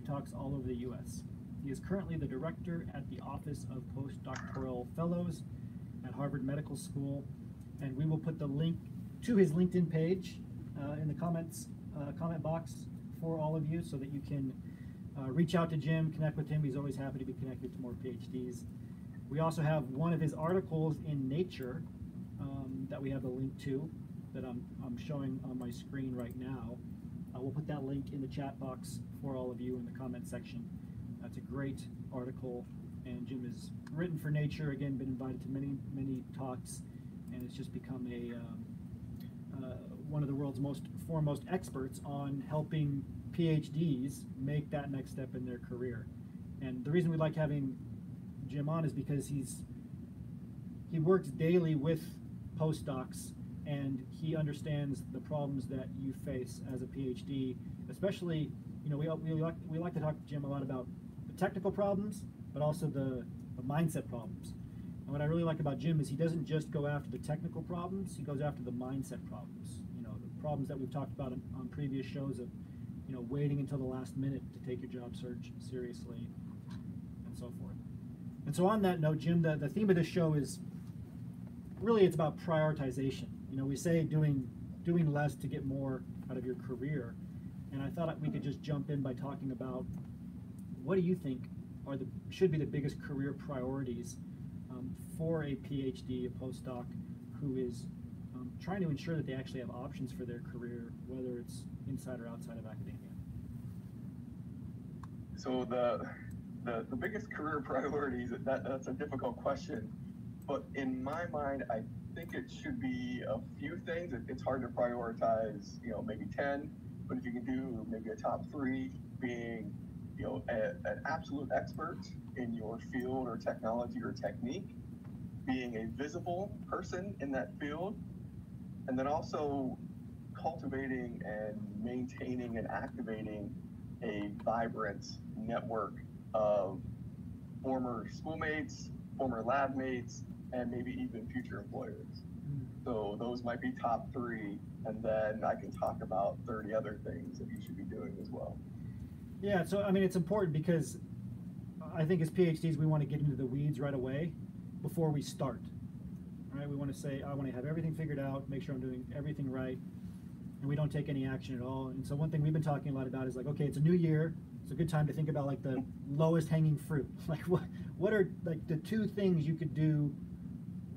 who talks all over the U.S. He is currently the director at the Office of Postdoctoral Fellows at Harvard Medical School, and we will put the link to his LinkedIn page uh, in the comments uh, comment box for all of you, so that you can uh, reach out to Jim, connect with him. He's always happy to be connected to more PhDs. We also have one of his articles in Nature um, that we have a link to that I'm, I'm showing on my screen right now. Uh, we'll put that link in the chat box for all of you in the comment section. That's a great article, and Jim has written for Nature. Again, been invited to many, many talks, and it's just become a um, uh, one of the world's most foremost experts on helping PhDs make that next step in their career. And the reason we like having Jim on is because he's he works daily with postdocs and he understands the problems that you face as a PhD, especially, you know, we, we, like, we like to talk to Jim a lot about the technical problems, but also the, the mindset problems. And what I really like about Jim is he doesn't just go after the technical problems, he goes after the mindset problems. You know, the problems that we've talked about on, on previous shows of, you know, waiting until the last minute to take your job search seriously and so forth. And so on that note, Jim, the, the theme of this show is really it's about prioritization. You know, we say doing doing less to get more out of your career, and I thought we could just jump in by talking about what do you think are the should be the biggest career priorities um, for a PhD, a postdoc, who is um, trying to ensure that they actually have options for their career, whether it's inside or outside of academia. So the the, the biggest career priorities that that's a difficult question, but in my mind, I think it should be a few things. It, it's hard to prioritize, you know, maybe 10, but if you can do maybe a top three, being, you know, a, an absolute expert in your field or technology or technique, being a visible person in that field, and then also cultivating and maintaining and activating a vibrant network of former schoolmates, former lab mates, and maybe even future employers. Mm. So those might be top three, and then I can talk about 30 other things that you should be doing as well. Yeah, so I mean, it's important because I think as PhDs, we want to get into the weeds right away before we start. Right? We want to say, I want to have everything figured out, make sure I'm doing everything right, and we don't take any action at all. And so one thing we've been talking a lot about is like, okay, it's a new year. It's a good time to think about like the lowest hanging fruit. Like what what are like the two things you could do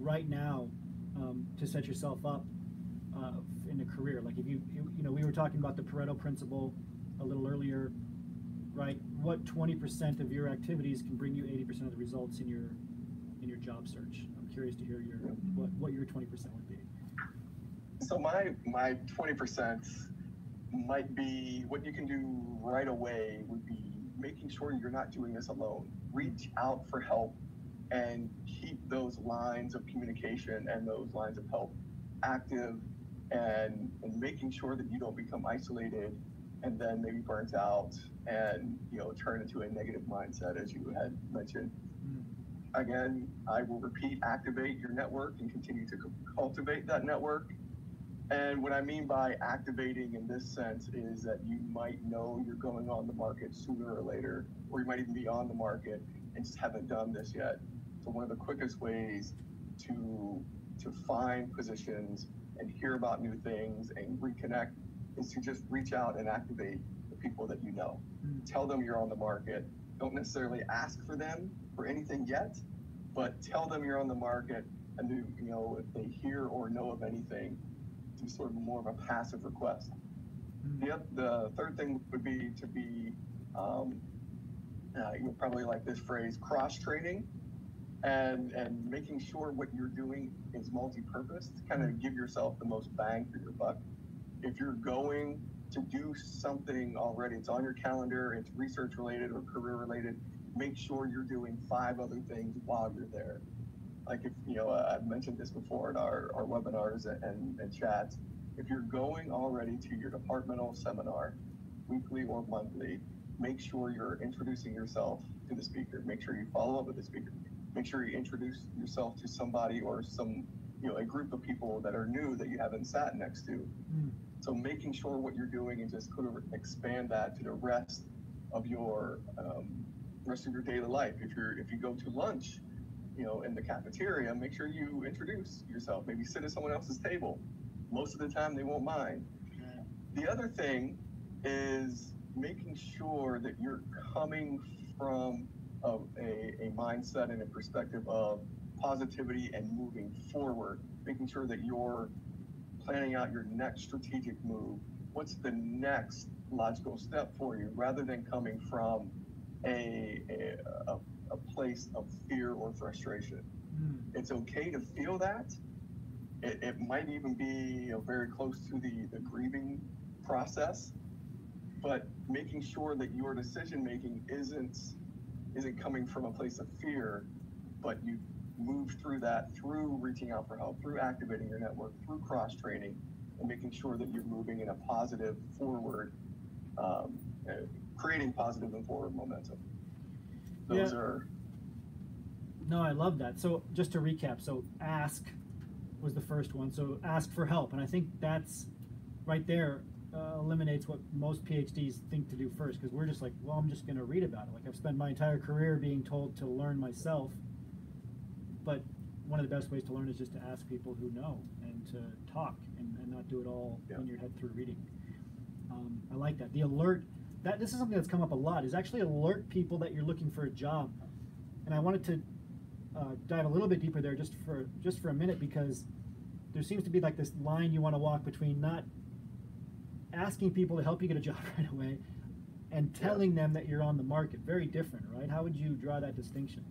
right now um, to set yourself up uh, in a career. Like if you, you, you know, we were talking about the Pareto principle a little earlier, right? What 20% of your activities can bring you 80% of the results in your in your job search? I'm curious to hear your what, what your 20% would be. So my my 20% might be what you can do right away would be making sure you're not doing this alone. Reach out for help and keep those lines of communication and those lines of help active and, and making sure that you don't become isolated and then maybe burnt out and you know turn into a negative mindset as you had mentioned mm. again i will repeat activate your network and continue to cultivate that network and what i mean by activating in this sense is that you might know you're going on the market sooner or later or you might even be on the market and just haven't done this yet so one of the quickest ways to to find positions and hear about new things and reconnect is to just reach out and activate the people that you know. Mm. Tell them you're on the market. Don't necessarily ask for them for anything yet, but tell them you're on the market and do, you know if they hear or know of anything, do sort of more of a passive request. Mm. The, the third thing would be to be um, uh, you probably like this phrase cross training and and making sure what you're doing is multi-purpose to kind of give yourself the most bang for your buck. If you're going to do something already, it's on your calendar, it's research related or career related, make sure you're doing five other things while you're there. Like if, you know, I've mentioned this before in our, our webinars and, and chats. If you're going already to your departmental seminar, weekly or monthly, make sure you're introducing yourself to the speaker. Make sure you follow up with the speaker make sure you introduce yourself to somebody or some, you know, a group of people that are new that you haven't sat next to. Mm. So making sure what you're doing and just kind of expand that to the rest of your um, rest of your daily life. If you're if you go to lunch, you know, in the cafeteria, make sure you introduce yourself. Maybe sit at someone else's table. Most of the time, they won't mind. The other thing is making sure that you're coming from a, a, a mindset and a perspective of positivity and moving forward, making sure that you're planning out your next strategic move. What's the next logical step for you rather than coming from a, a, a place of fear or frustration. Mm. It's okay to feel that. It, it might even be you know, very close to the, the grieving process, but making sure that your decision making isn't isn't coming from a place of fear, but you move through that through reaching out for help, through activating your network, through cross training, and making sure that you're moving in a positive forward, um, uh, creating positive and forward momentum. Those yeah. are. No, I love that. So just to recap, so ask was the first one. So ask for help, and I think that's right there uh, eliminates what most PhDs think to do first because we're just like, well, I'm just going to read about it. Like I've spent my entire career being told to learn myself, but one of the best ways to learn is just to ask people who know and to talk and, and not do it all yeah. in your head through reading. Um, I like that. The alert that this is something that's come up a lot is actually alert people that you're looking for a job. And I wanted to uh, dive a little bit deeper there just for just for a minute because there seems to be like this line you want to walk between not asking people to help you get a job right away and telling them that you're on the market. Very different, right? How would you draw that distinction?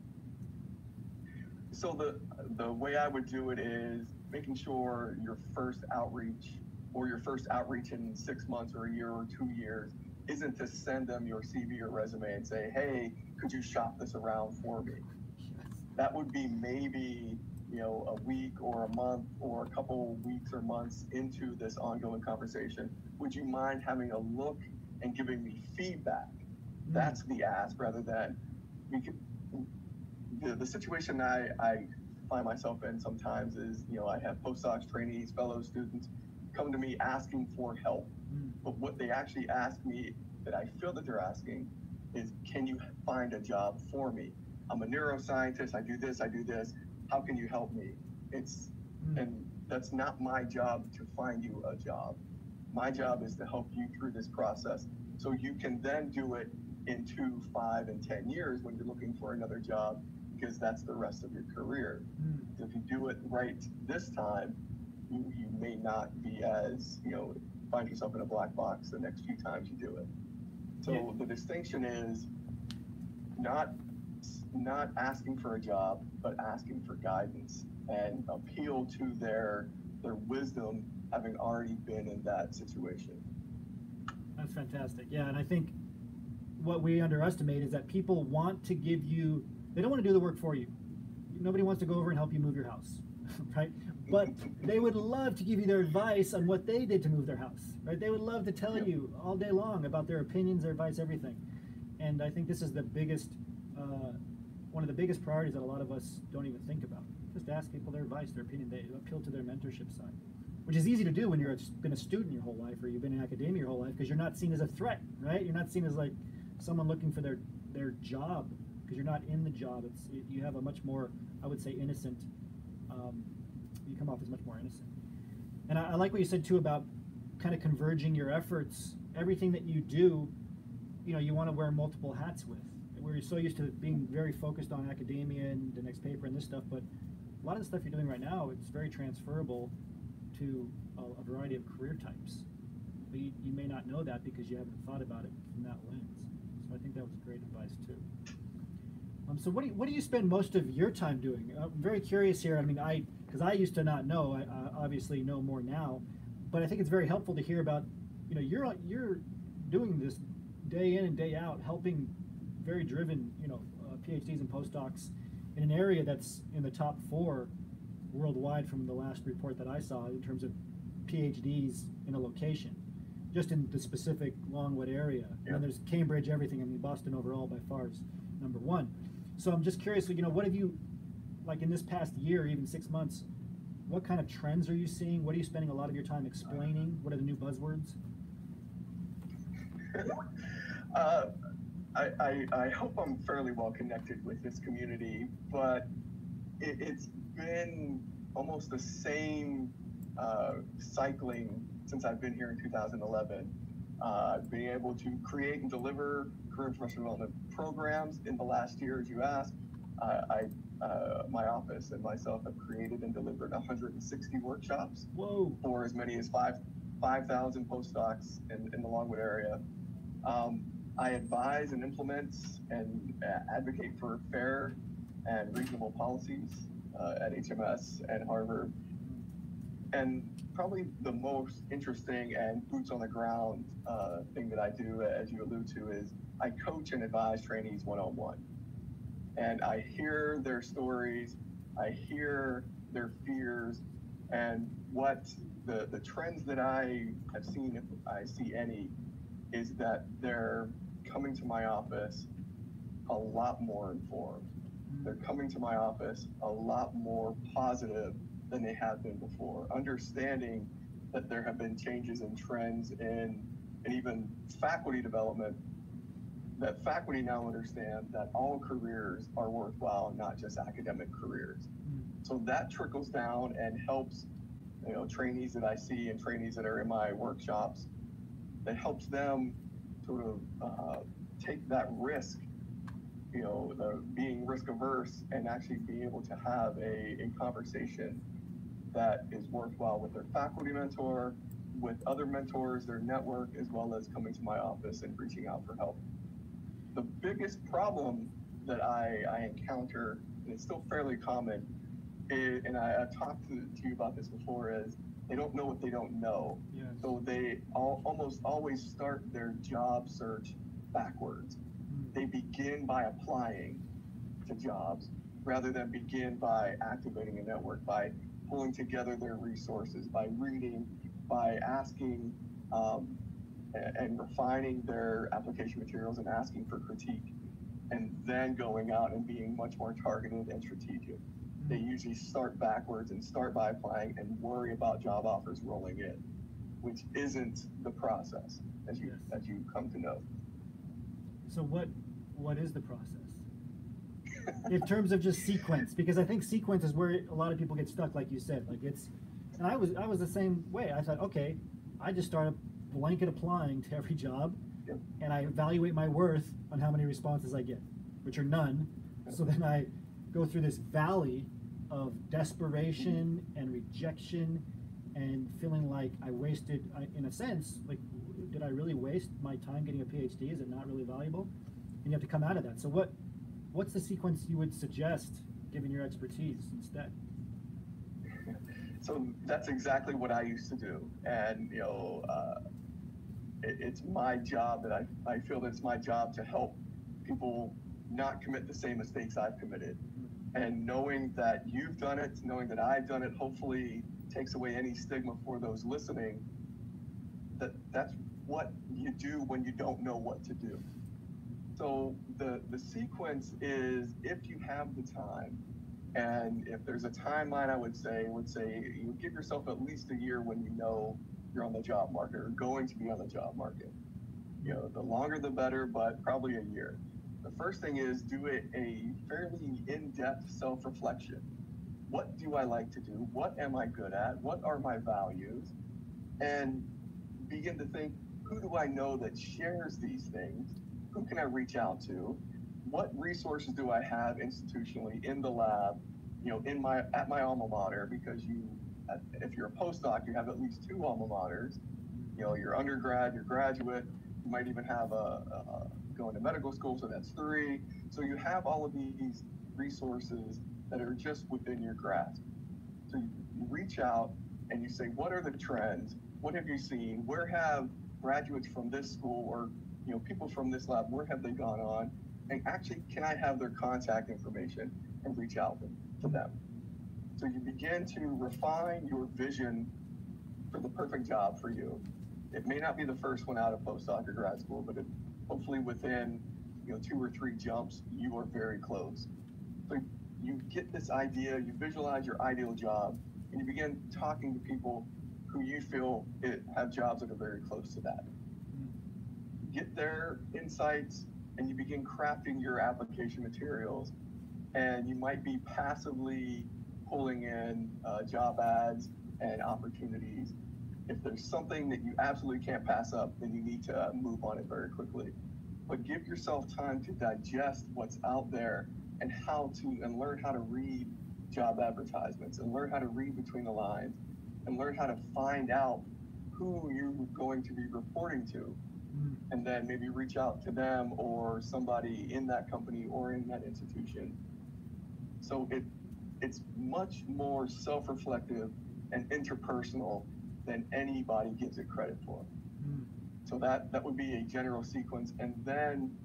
So the the way I would do it is making sure your first outreach or your first outreach in six months or a year or two years isn't to send them your CV or resume and say, hey, could you shop this around for me? That would be maybe you know a week or a month or a couple weeks or months into this ongoing conversation would you mind having a look and giving me feedback mm. that's the ask rather than we could the, the situation I, I find myself in sometimes is you know i have postdocs trainees fellow students come to me asking for help mm. but what they actually ask me that i feel that they're asking is can you find a job for me i'm a neuroscientist i do this i do this how can you help me? It's mm. and that's not my job to find you a job. My job is to help you through this process so you can then do it in two, five, and ten years when you're looking for another job because that's the rest of your career. Mm. If you do it right this time, you, you may not be as, you know, find yourself in a black box the next few times you do it. So yeah. the distinction is not not asking for a job, but asking for guidance and appeal to their their wisdom having already been in that situation. That's fantastic. Yeah, and I think what we underestimate is that people want to give you they don't want to do the work for you. Nobody wants to go over and help you move your house, right? But they would love to give you their advice on what they did to move their house, right? They would love to tell yep. you all day long about their opinions, their advice, everything. And I think this is the biggest uh, one of the biggest priorities that a lot of us don't even think about. Just ask people their advice, their opinion, they appeal to their mentorship side, which is easy to do when you've been a student your whole life or you've been in academia your whole life because you're not seen as a threat, right? You're not seen as like someone looking for their their job because you're not in the job. It's you have a much more, I would say, innocent. Um, you come off as much more innocent. And I, I like what you said too about kind of converging your efforts. Everything that you do, you know, you want to wear multiple hats with we're so used to being very focused on academia and the next paper and this stuff, but a lot of the stuff you're doing right now, it's very transferable to a, a variety of career types. But you, you, may not know that because you haven't thought about it from that lens. So I think that was great advice too. Um, so what do you, what do you spend most of your time doing? I'm very curious here. I mean, I because I used to not know. I, I obviously know more now, but I think it's very helpful to hear about. You know, you're you're doing this day in and day out, helping very driven, you know, uh, PhDs and postdocs in an area that's in the top four worldwide from the last report that I saw in terms of PhDs in a location, just in the specific Longwood area. Yeah. And there's Cambridge, everything. I mean, Boston overall by far is number one. So I'm just curious, you know, what have you, like in this past year, even six months, what kind of trends are you seeing? What are you spending a lot of your time explaining? What are the new buzzwords? uh, I, I, I hope I'm fairly well connected with this community, but it, it's been almost the same uh, cycling since I've been here in 2011. Uh, being able to create and deliver career and professional development programs in the last year, as you asked, uh, I, uh, my office and myself have created and delivered 160 workshops Whoa. for as many as five 5,000 postdocs in, in the Longwood area. Um, I advise and implement and uh, advocate for fair and reasonable policies uh, at HMS and Harvard. And probably the most interesting and boots on the ground uh, thing that I do, as you allude to, is I coach and advise trainees one on one. And I hear their stories, I hear their fears, and what the, the trends that I have seen, if I see any, is that they're coming to my office a lot more informed. They're coming to my office a lot more positive than they have been before, understanding that there have been changes in trends in and even faculty development that faculty now understand that all careers are worthwhile, not just academic careers. So that trickles down and helps, you know, trainees that I see and trainees that are in my workshops. That helps them sort of uh, take that risk, you know, the being risk averse and actually be able to have a, a conversation that is worthwhile with their faculty mentor, with other mentors, their network, as well as coming to my office and reaching out for help. The biggest problem that I, I encounter, and it's still fairly common, is, and I, have talked to, to, you about this before, is they don't know what they don't know. Yes. So they all, almost always start their job search backwards. They begin by applying to jobs rather than begin by activating a network, by pulling together their resources, by reading, by asking um, and, refining their application materials and asking for critique, and then going out and being much more targeted and strategic. They Mm. usually start backwards and start by applying and worry about job offers rolling in, which isn't the process, as you as you come to know. So what what is the process? in terms of just sequence, because I think sequence is where a lot of people get stuck, like you said. Like it's, and I was I was the same way. I thought, okay, I just started blanket applying to every job, Yep. and I evaluate my worth on how many responses I get, which are none. So then I go through this valley of desperation and rejection, and feeling like I wasted, I, in a sense, like did I really waste my time getting a PhD? Is it not really valuable? And you have to come out of that. So what what's the sequence you would suggest given your expertise instead? So that's exactly what I used to do, and you know, uh, it, it's my job that I I feel that it's my job to help people not commit the same mistakes I've committed, and knowing that you've done it, knowing that I've done it, hopefully takes away any stigma for those listening. That that's what you do when you don't know what to do. So the the sequence is if you have the time, and if there's a timeline, I would say would say you give yourself at least a year when you know you're on the job market or going to be on the job market. You know, the longer the better, but probably a year. The first thing is do a, a fairly in-depth self-reflection. What do I like to do? What am I good at? What are my values? And begin to think, who do I know that shares these things? Who can I reach out to? What resources do I have institutionally in the lab, you know, in my at my alma mater? Because you, if you're a postdoc, you have at least two alma maters. You know, your undergrad, your graduate. You might even have a, a going to medical school, so that's three. So you have all of these resources that are just within your grasp. So you, you reach out and you say, what are the trends? What have you seen? Where have graduates from this school or you know people from this lab? Where have they gone on? And actually, can I have their contact information and reach out to them? So you begin to refine your vision for the perfect job for you. It may not be the first one out of postdoc or grad school, but it, hopefully within you know two or three jumps, you are very close. So you get this idea, you visualize your ideal job, and you begin talking to people who you feel it, have jobs that are very close to that. Get their insights, and you begin crafting your application materials. And you might be passively pulling in uh, job ads and opportunities. If there's something that you absolutely can't pass up, then you need to move on it very quickly. But give yourself time to digest what's out there and how to and learn how to read job advertisements and learn how to read between the lines and learn how to find out who you're going to be reporting to. And then maybe reach out to them or somebody in that company or in that institution. So it it's much more self-reflective and interpersonal than anybody gives it credit for. Mm. So that that would be a general sequence, and then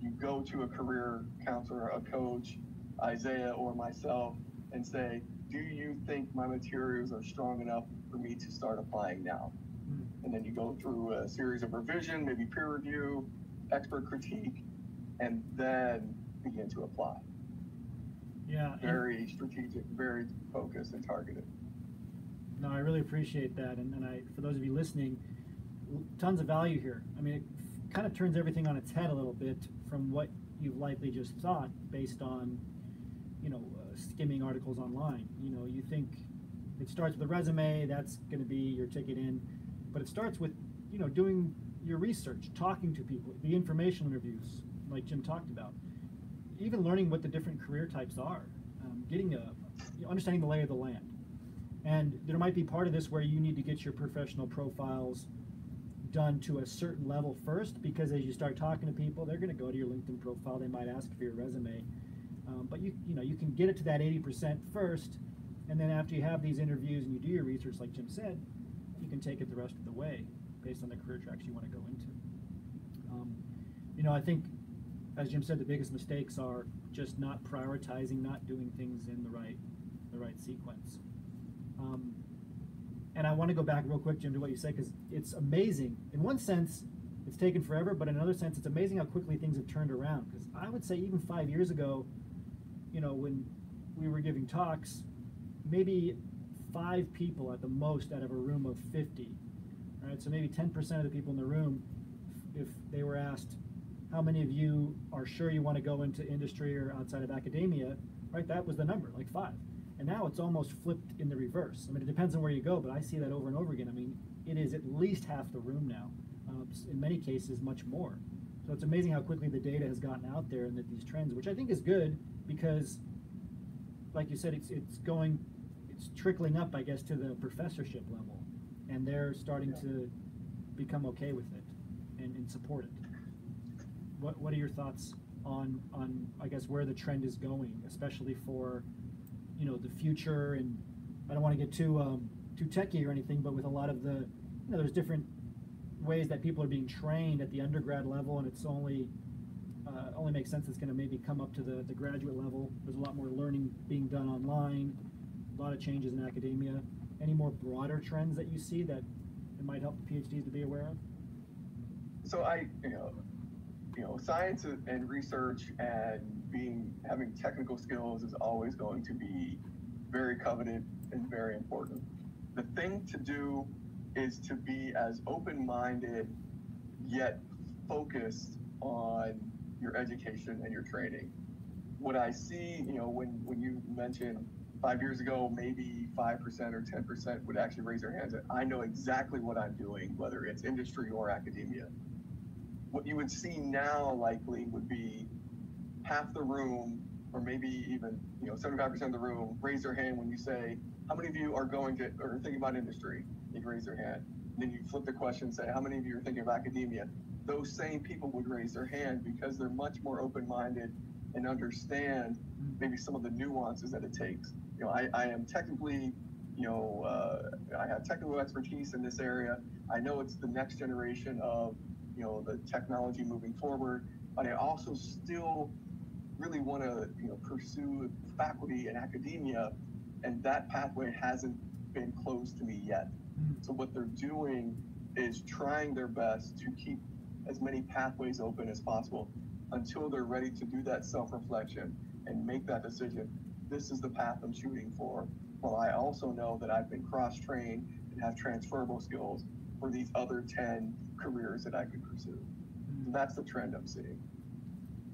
you go to a career counselor, a coach, Isaiah or myself, and say, "Do you think my materials are strong enough for me to start applying now?" And then you go through a series of revision, maybe peer review, expert critique, and then begin to apply. Yeah. Very strategic, very focused and targeted. No, I really appreciate that, and, and I, for those of you listening, tons of value here. I mean, it kind of turns everything on its head a little bit from what you've likely just thought based on, you know, uh, skimming articles online. You know, you think it starts with a resume, that's going to be your ticket in, but it starts with, you know, doing your research, talking to people, the informational interviews, like Jim talked about, even learning what the different career types are, um, getting a, you know, understanding the lay of the land. And there might be part of this where you need to get your professional profiles done to a certain level first, because as you start talking to people, they're going to go to your LinkedIn profile. They might ask for your resume, um, but you you know you can get it to that 80% first, and then after you have these interviews and you do your research, like Jim said, can take it the rest of the way based on the career tracks you want to go into. Um, you know, I think, as Jim said, the biggest mistakes are just not prioritizing, not doing things in the right the right sequence. Um, and I want to go back real quick, Jim, to what you said, because it's amazing. In one sense, it's taken forever, but in another sense, it's amazing how quickly things have turned around. Because I would say even five years ago, you know, when we were giving talks, maybe five people at the most out of a room of 50. Right? So maybe 10% of the people in the room, if they were asked, how many of you are sure you want to go into industry or outside of academia, right? That was the number, like five. And now it's almost flipped in the reverse. I mean, it depends on where you go, but I see that over and over again. I mean, it is at least half the room now. Uh, in many cases, much more. So it's amazing how quickly the data has gotten out there and that these trends, which I think is good because, like you said, it's it's going, it's trickling up, I guess, to the professorship level, and they're starting to become okay with it and, and support it. What What are your thoughts on on I guess where the trend is going, especially for you know the future? And I don't want to get too um, too techy or anything, but with a lot of the you know there's different ways that people are being trained at the undergrad level, and it's only uh, only makes sense it's going to maybe come up to the, the graduate level. There's a lot more learning being done online, a lot of changes in academia. Any more broader trends that you see that it might help the PhDs to be aware of? So I, you know, you know, science and research and being having technical skills is always going to be very coveted and very important. The thing to do is to be as open-minded yet focused on your education and your training. What I see, you know, when when you mentioned five years ago, maybe five percent or ten percent would actually raise their hands. And I know exactly what I'm doing, whether it's industry or academia. What you would see now likely would be half the room or maybe even you know 75% of the room raise their hand when you say how many of you are going to or thinking about industry you raise their hand. Then you flip the question and say how many of you are thinking of academia? Those same people would raise their hand because they're much more open-minded and understand maybe some of the nuances that it takes you know i, I am technically you know uh, i have technical expertise in this area. I know it's the next generation of you know the technology moving forward but i also still really want to you know pursue faculty and academia and that pathway hasn't been closed to me yet. Mm. so what they're doing is trying their best to keep as many pathways open as possible until they're ready to do that self-reflection and make that decision this is the path i'm shooting for while i also know that i've been cross-trained and have transferable skills for these other 10 careers that I could pursue. Mm. And that's the trend I'm seeing.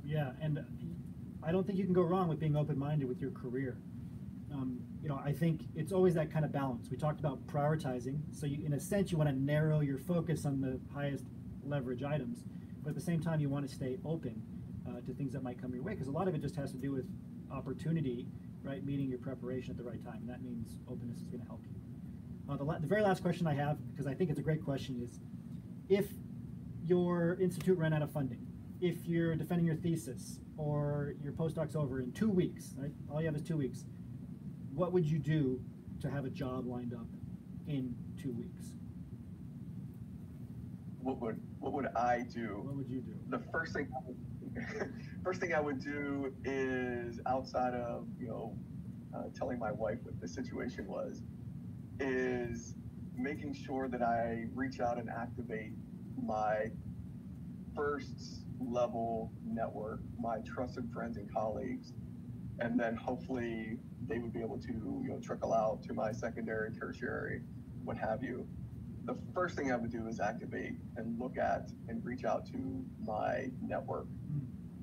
Yeah, and I don't think you can go wrong with being open-minded with your career. Um, you know, I think it's always that kind of balance. We talked about prioritizing. So, you, in a sense, you want to narrow your focus on the highest leverage items, but at the same time, you want to stay open uh, to things that might come your way because a lot of it just has to do with opportunity, right? Meeting your preparation at the right time, and that means openness is going to help you. Uh, the, la- the very last question I have, because I think it's a great question, is if your institute ran out of funding, if you're defending your thesis or your postdoc's over in two weeks, right? All you have is two weeks. What would you do to have a job lined up in two weeks? What would what would I do? What would you do? the first thing first thing I would do is outside of you know uh, telling my wife what the situation was is making sure that I reach out and activate my first level network, my trusted friends and colleagues, and then hopefully they would be able to you know trickle out to my secondary, tertiary, what have you. The first thing I would do is activate and look at and reach out to my network.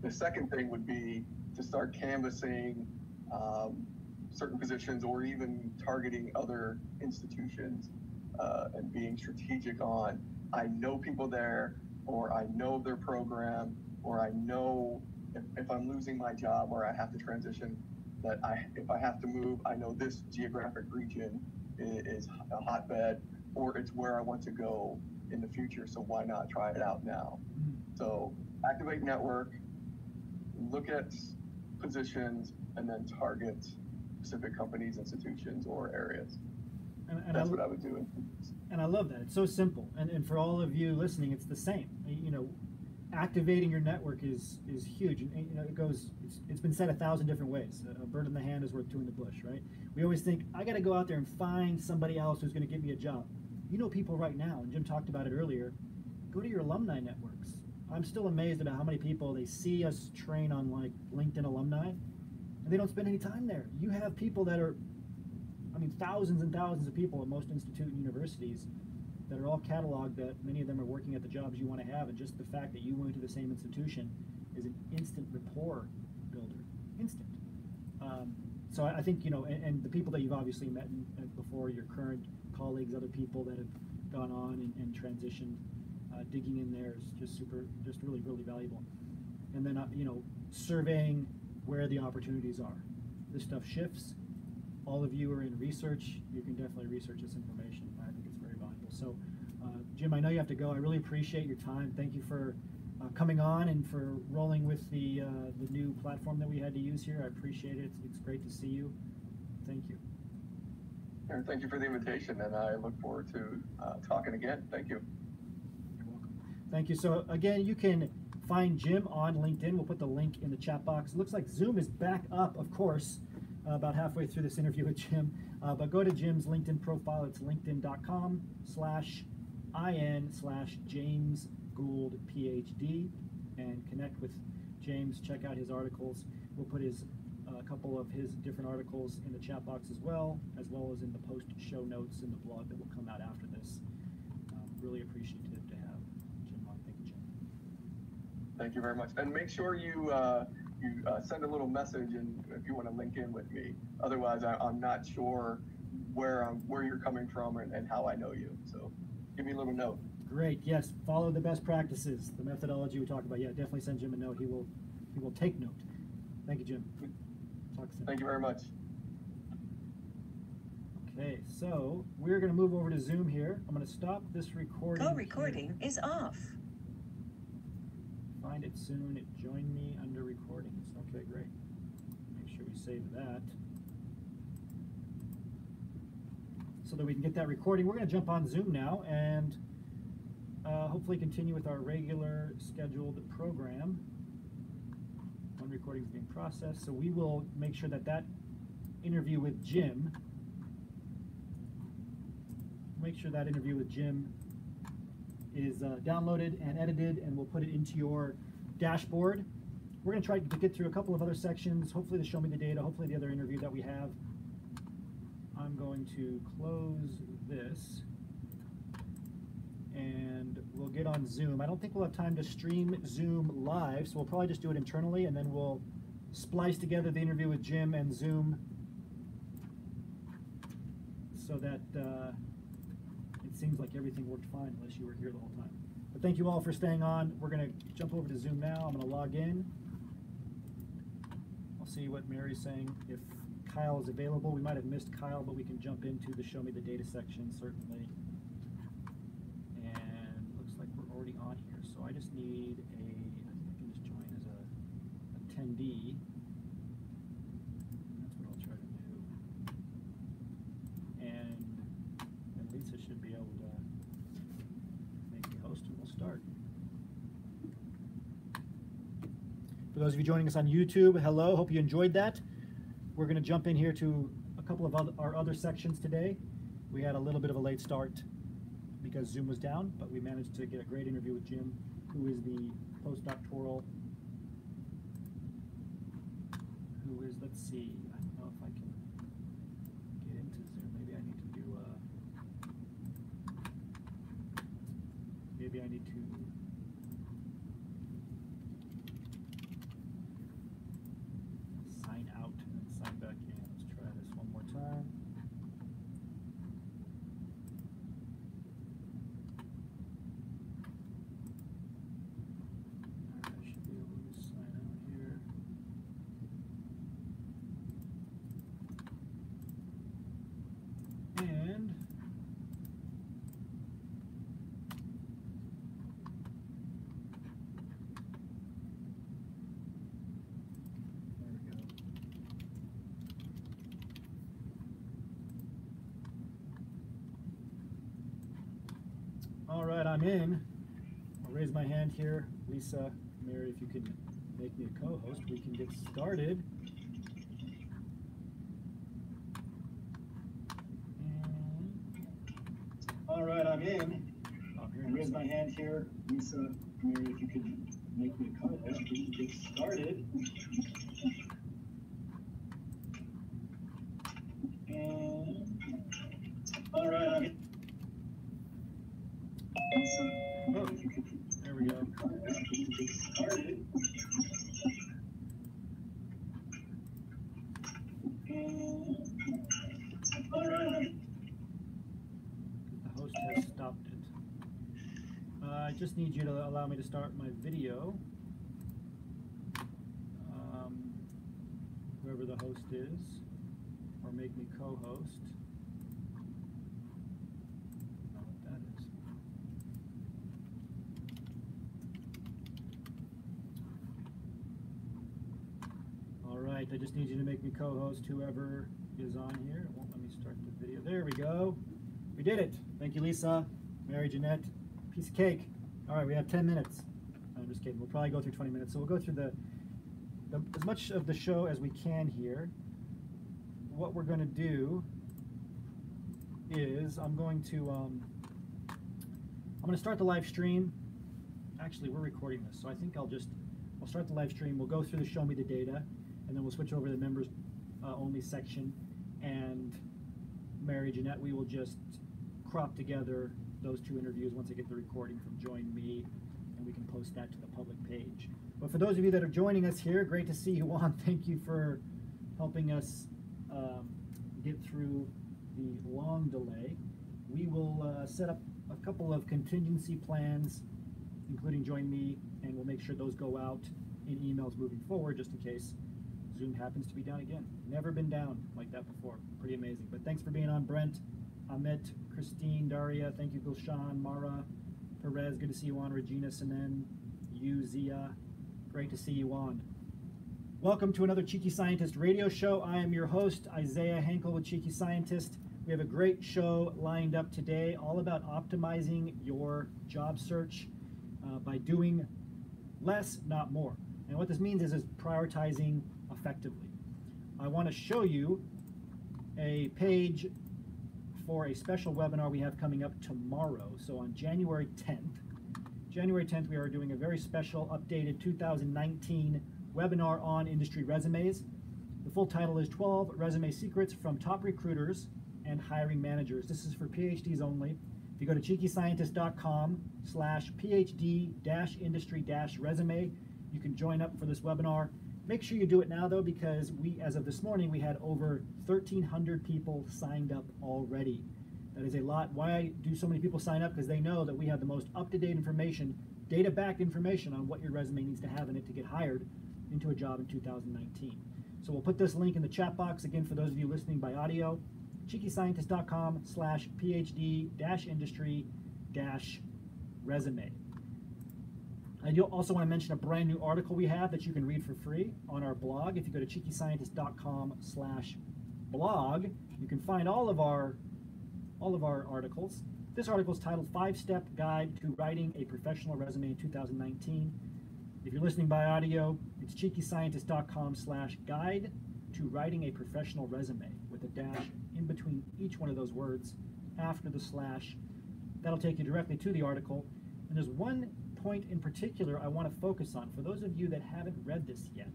The second thing would be to start canvassing um, certain positions or even targeting other institutions uh, and being strategic on I know people there or I know their program or I know if, if I'm losing my job or I have to transition that I if I have to move I know this geographic region is, is a hotbed or it's where I want to go in the future so why not try it out now mm-hmm. so activate network look at positions and then target specific companies, institutions, or areas. And, and That's I, what I would do. and I love that. It's so simple. And, and for all of you listening, it's the same. You know, activating your network is is huge. And, you know, it goes. It's, it's been said a thousand different ways. A bird in the hand is worth two in the bush, right? We always think I got to go out there and find somebody else who's going to give me a job. You know people right now, and Jim talked about it earlier. Go to your alumni networks. I'm still amazed about how many people they see us train on like LinkedIn alumni, and they don't spend any time there. You have people that are, I mean, thousands and thousands of people at most institute and universities that are all cataloged that many of them are working at the jobs you want to have, and just the fact that you went to the same institution is an instant rapport builder. Instant. Um, so I, I think you know, and, and the people that you've obviously met in, uh, before, your current colleagues, other people that have gone on and, and transitioned, uh, digging in there is just super, just really, really valuable. And then uh, you know, surveying where the opportunities are. This stuff shifts. All of you are in research. You can definitely research this information. I think it's very valuable. So, uh, Jim, I know you have to go. I really appreciate your time. Thank you for uh, coming on and for rolling with the uh, the new platform that we had to use here. I appreciate it. It's, it's great to see you. Thank you. Thank you for the invitation, and I look forward to uh, talking again. Thank you. You're welcome. Thank you. So again, you can find Jim on LinkedIn. We'll put the link in the chat box. Looks like Zoom is back up, of course, uh, about halfway through this interview with Jim. Uh, but go to Jim's LinkedIn profile. It's linkedin.com slash in slash James Gould PhD and connect with James. Check out his articles. We'll put his a couple of his different articles in the chat box as well, as well as in the post show notes in the blog that will come out after this. Um, really appreciative to have Jim on. Thank you, Jim. Thank you very much. And make sure you uh, you uh, send a little message, and if you want to link in with me. Otherwise, I, I'm not sure where I'm, where you're coming from and, and how I know you. So give me a little note. Great. Yes. Follow the best practices, the methodology we talked about. Yeah, definitely send Jim a note. He will he will take note. Thank you, Jim. Talk soon. Thank you very much. Okay, so we're going to move over to Zoom here. I'm going to stop this recording. Go recording is off. Find it soon. It join me under recordings. Okay, great. Make sure we save that. So that we can get that recording. We're going to jump on Zoom now and uh, hopefully continue with our regular scheduled program. One recording is being processed, so we will make sure that that interview with Jim, make sure that interview with Jim is uh, downloaded and edited, and we'll put it into your dashboard. We're to try to get through a couple of other sections, hopefully to show me the data, hopefully the other interview that we have. I'm going to close this, and we'll get on Zoom. I don't think we'll have time to stream Zoom live, so we'll probably just do it internally, and then we'll splice together the interview with Jim and Zoom so that uh, it seems like everything worked fine unless you were here the whole time. But thank you all for staying on. We're going to jump over to Zoom now. I'm going to log in. I'll see what Mary's saying. If Kyle is available, we might have missed Kyle, but we can jump into the show me the data section certainly. And looks like we're already on here. So I just need a, I think I can just join as a attendee. That's what I'll try to do. And Lisa should be able to make me host and we'll start. For those of you joining us on YouTube, hello, hope you enjoyed that. We're going to jump in here to a couple of other, our other sections today. We had a little bit of a late start because Zoom was down, but we managed to get a great interview with Jim, who is the postdoctoral, let's see, I don't know if I can get into Zoom. Maybe I need to do a, maybe I need to sign out and then sign back in. Let's try this one more time. Alright, I should be able to sign out here. And there we go. All right, I'm in. I'll raise my hand here. Lisa, Mary, if you could make me a co-host, we can get started. All right, I'm in. It raise my hand here, Lisa, Mary, if you could make me a co-host, we can get started. And, all right, I'm in. Lisa, Oh, if you could there we go. make me a co-host, we can get started. And, all right, I'm in. The host has stopped it. Uh, I just need you to allow me to start my video. Um, whoever the host is, or make me co-host. I don't know what that is. All right, I just need you to make me co-host whoever is on here. It won't let me start the video. There we go. We did it. Thank you, Lisa, Mary Jeanette. Piece of cake. All right, we have 10 minutes. I'm just kidding. We'll probably go through 20 minutes. So we'll go through the, the as much of the show as we can here. What we're going to do is I'm going to um, I'm going to start the live stream. Actually, we're recording this, so I think I'll just I'll start the live stream. We'll go through the show me the data, and then we'll switch over to the members uh, only section. And Mary Jeanette, we will just crop together those two interviews once I get the recording from Join Me, and we can post that to the public page. But for those of you that are joining us here, great to see you on. Thank you for helping us um, get through the long delay. We will uh, set up a couple of contingency plans, including Join Me, and we'll make sure those go out in emails moving forward just in case Zoom happens to be down again. Never been down like that before. Pretty amazing. But thanks for being on, Brent, Amit, Christine, Daria. Thank you, Gulshan, Mara, Perez. Good to see you on. Regina, Semen, you, Zia. Great to see you on. Welcome to another Cheeky Scientist radio show. I am your host, Isaiah Hankel with Cheeky Scientist. We have a great show lined up today, all about optimizing your job search uh, by doing less, not more. And what this means is, is prioritizing effectively. I want to show you a page for a special webinar we have coming up tomorrow. So on January 10th, January 10th, we are doing a very special updated 2019 webinar on industry resumes. The full title is 12 Resume Secrets from Top Recruiters and Hiring Managers. This is for PhDs only. If you go to cheekyscientist.com slash PhD dash industry dash resume, you can join up for this webinar. Make sure you do it now though, because we, as of this morning, we had over 1,300 people signed up already. That is a lot. Why do so many people sign up? Because they know that we have the most up-to-date information, data-backed information on what your resume needs to have in it to get hired into a job in 2019. So we'll put this link in the chat box again for those of you listening by audio cheekyscientist.com slash phd dash industry dash resume. I do also want to mention a brand new article we have that you can read for free on our blog. If you go to cheekyscientist.com slash blog, you can find all of our all of our articles. This article is titled Five Step Guide to Writing a Professional Resume in 2019. If you're listening by audio, it's cheekyscientist.com slash guide to writing a professional resume with a dash in between each one of those words after the slash. That'll take you directly to the article. And there's one point in particular I want to focus on for those of you that haven't read this yet.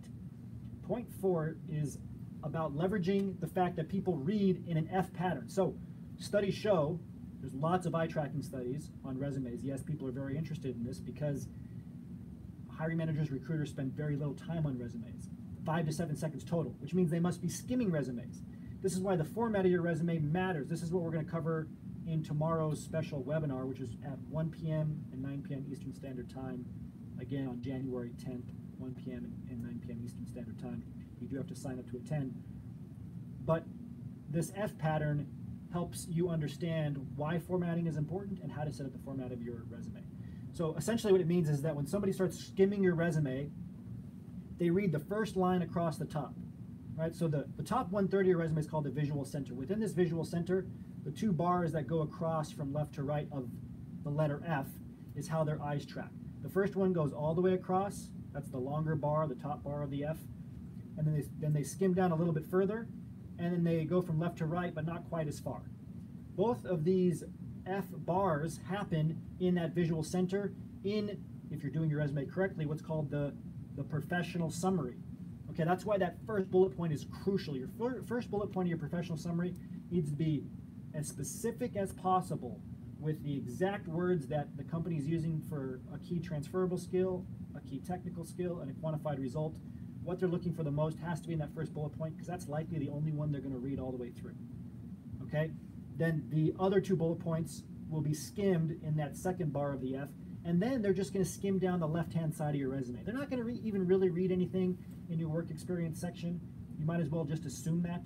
Point four is about leveraging the fact that people read in an F pattern. So studies show, there's lots of eye tracking studies on resumes. Yes, people are very interested in this because hiring managers, recruiters spend very little time on resumes, five to seven seconds total, which means they must be skimming resumes. This is why the format of your resume matters. This is what we're going to cover in tomorrow's special webinar, which is at 1 p.m. and 9 p.m. Eastern Standard Time, again on January 10th, 1 p.m. and 9 p.m. Eastern Standard Time. You do have to sign up to attend. But this F pattern helps you understand why formatting is important and how to set up the format of your resume. So essentially what it means is that when somebody starts skimming your resume, they read the first line across the top right? So the, the top 130 of your resume is called the visual center. Within this visual center, the two bars that go across from left to right of the letter F is how their eyes track. The first one goes all the way across. That's the longer bar, the top bar of the F. And then they, then they skim down a little bit further, and then they go from left to right, but not quite as far. Both of these F bars happen in that visual center in, if you're doing your resume correctly, what's called the, the professional summary. Okay, that's why that first bullet point is crucial. Your first bullet point of your professional summary needs to be as specific as possible with the exact words that the company is using for a key transferable skill, a key technical skill, and a quantified result. What they're looking for the most has to be in that first bullet point because that's likely the only one they're going to read all the way through. Okay? Then the other two bullet points will be skimmed in that second bar of the F, and then they're just going to skim down the left-hand side of your resume. They're not going to re even really read anything in your work experience section, you might as well just assume that.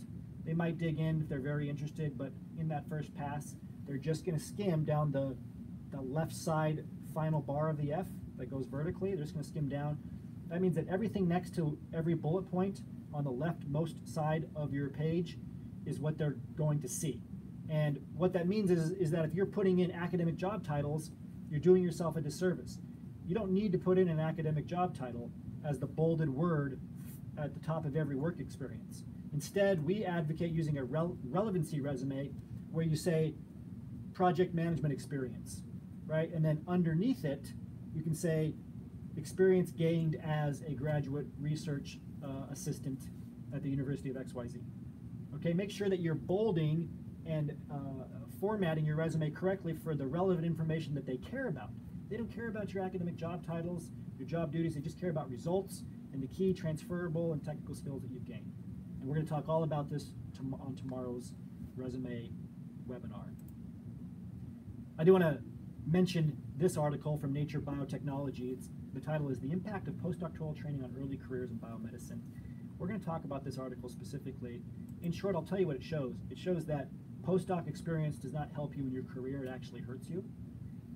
They might dig in if they're very interested, but in that first pass, they're just going to skim down the, the left side final bar of the F that goes vertically. They're just going to skim down. That means that everything next to every bullet point on the leftmost side of your page is what they're going to see. And what that means is, is that if you're putting in academic job titles, you're doing yourself a disservice. You don't need to put in an academic job title as the bolded word at the top of every work experience. Instead, we advocate using a rel relevancy resume where you say project management experience, right? And then underneath it, you can say experience gained as a graduate research uh, assistant at the University of XYZ. Okay, make sure that you're bolding and uh, formatting your resume correctly for the relevant information that they care about. They don't care about your academic job titles, your job duties, they just care about results and the key transferable and technical skills that you've gained. And we're going to talk all about this on tomorrow's resume webinar. I do want to mention this article from Nature Biotechnology. It's, the title is The Impact of Postdoctoral Training on Early Careers in Biomedicine. We're going to talk about this article specifically. In short, I'll tell you what it shows. It shows that postdoc experience does not help you in your career, it actually hurts you.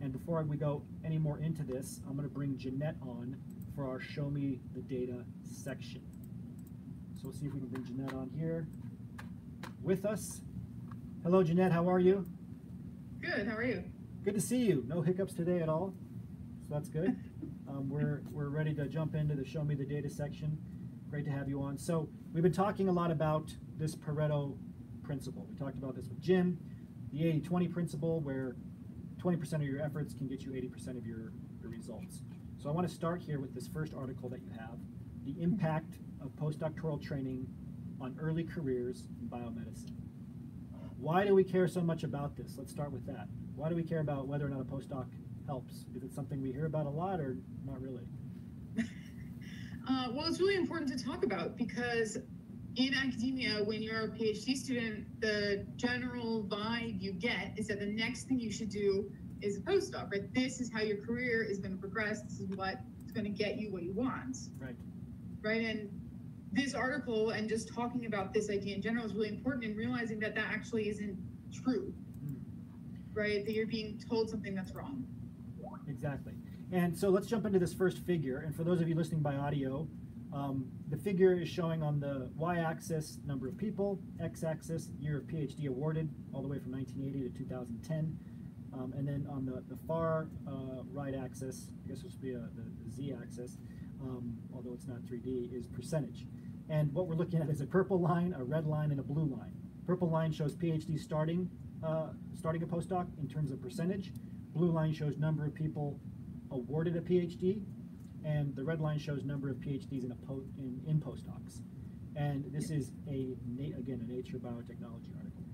And before we go any more into this, I'm going to bring Jeanette on for our Show Me the Data section. So we'll see if we can bring Jeanette on here with us. Hello, Jeanette. How are you? Good. How are you? Good to see you. No hiccups today at all. So that's good. Um, we're, we're ready to jump into the Show Me the Data section. Great to have you on. So we've been talking a lot about this Pareto principle. We talked about this with Jim, the 80-20 principle, where 20% of your efforts can get you 80% of your, your results. So I want to start here with this first article that you have, the impact of postdoctoral training on early careers in biomedicine. Why do we care so much about this? Let's start with that. Why do we care about whether or not a postdoc helps? Is it something we hear about a lot or not really? Uh, well, it's really important to talk about because in academia, when you're a PhD student, the general vibe you get is that the next thing you should do is a postdoc, right? This is how your career is going to progress. This is what is going to get you what you want, Right. right? And this article and just talking about this idea in general is really important in realizing that that actually isn't true, right? That you're being told something that's wrong. Exactly. And so let's jump into this first figure. And for those of you listening by audio, um, the figure is showing on the y-axis number of people, x-axis year of PhD awarded, all the way from 1980 to 2010. Um, and then on the, the far uh, right axis, I guess this would be a, the, the z-axis, um, although it's not 3D, is percentage. And what we're looking at is a purple line, a red line, and a blue line. Purple line shows PhD starting, uh, starting a postdoc in terms of percentage. Blue line shows number of people awarded a PhD, and the red line shows number of PhDs in a po- in, in postdocs. And this is a again a Nature Biotechnology article.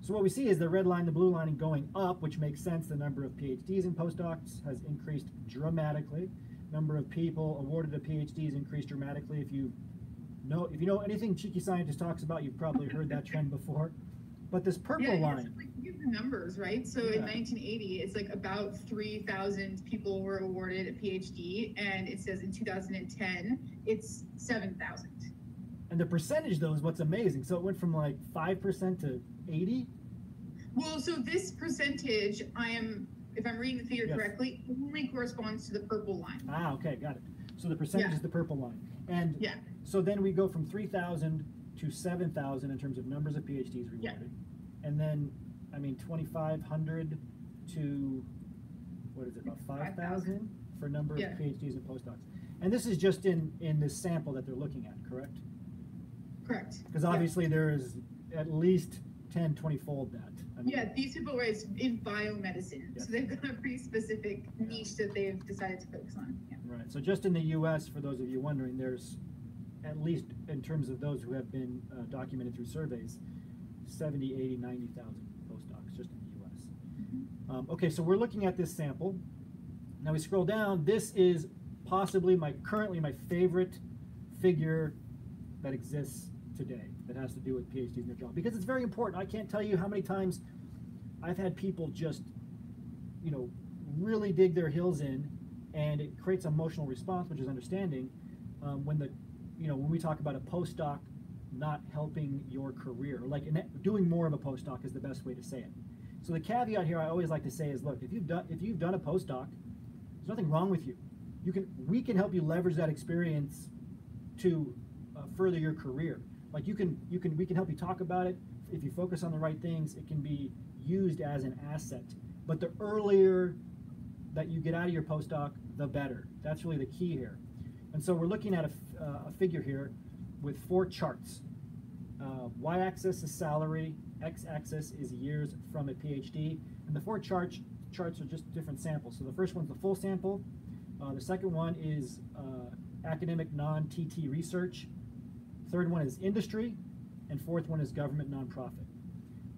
So what we see is the red line, the blue line going up, which makes sense. The number of PhDs in postdocs has increased dramatically. Number of people awarded a PhD has increased dramatically. If you know if you know anything Cheeky Scientist talks about, you've probably heard that trend before. But this purple yeah, line, like, give the numbers, right? So Yeah. in 1980, it's like about 3,000 people were awarded a PhD, and it says in 2010, it's 7,000. and the percentage though is what's amazing. So it went from like five percent to eighty. Well, so this percentage, I am, if I'm reading the figure Yes. correctly, only corresponds to the purple line. Ah, okay, got it. So the percentage Yeah. is the purple line. And Yeah. so then we go from 3,000 to 7,000 in terms of numbers of PhDs rewarded. Yeah. And then, I mean, 2,500 to, what is it, about 5,000 for number Yeah. of PhDs and postdocs. And this is just in, in this sample that they're looking at, correct? Correct. Because obviously there is at least 10, 20 fold that. I mean, Yeah, these people were in biomedicine, so they've got a pretty specific niche that they've decided to focus on. Yeah. Right. So just in the U.S., for those of you wondering, there's at least in terms of those who have been uh, documented through surveys, 70, 80, 90,000 postdocs just in the U.S. Um, okay, so we're looking at this sample. Now we scroll down. This is possibly my currently my favorite figure that exists today that has to do with PhDs in their job because it's very important. I can't tell you how many times I've had people just, you know, really dig their heels in, and it creates emotional response, which is understanding. Um, when the, you know, when we talk about a postdoc not helping your career, like doing more of a postdoc is the best way to say it. So the caveat here I always like to say is, look, if you've done if you've done a postdoc, there's nothing wrong with you. You can we can help you leverage that experience to uh, further your career. Like you can you can we can help you talk about it. If you focus on the right things, it can be used as an asset. But the earlier that you get out of your postdoc, the better. That's really the key here. And so we're looking at a, uh, a figure here with four charts. Uh, y-axis is salary, x-axis is years from a PhD, and the four charts charts are just different samples. So the first one's the full sample. Uh, the second one is uh, academic non-TT research. Third one is industry, and fourth one is government nonprofit.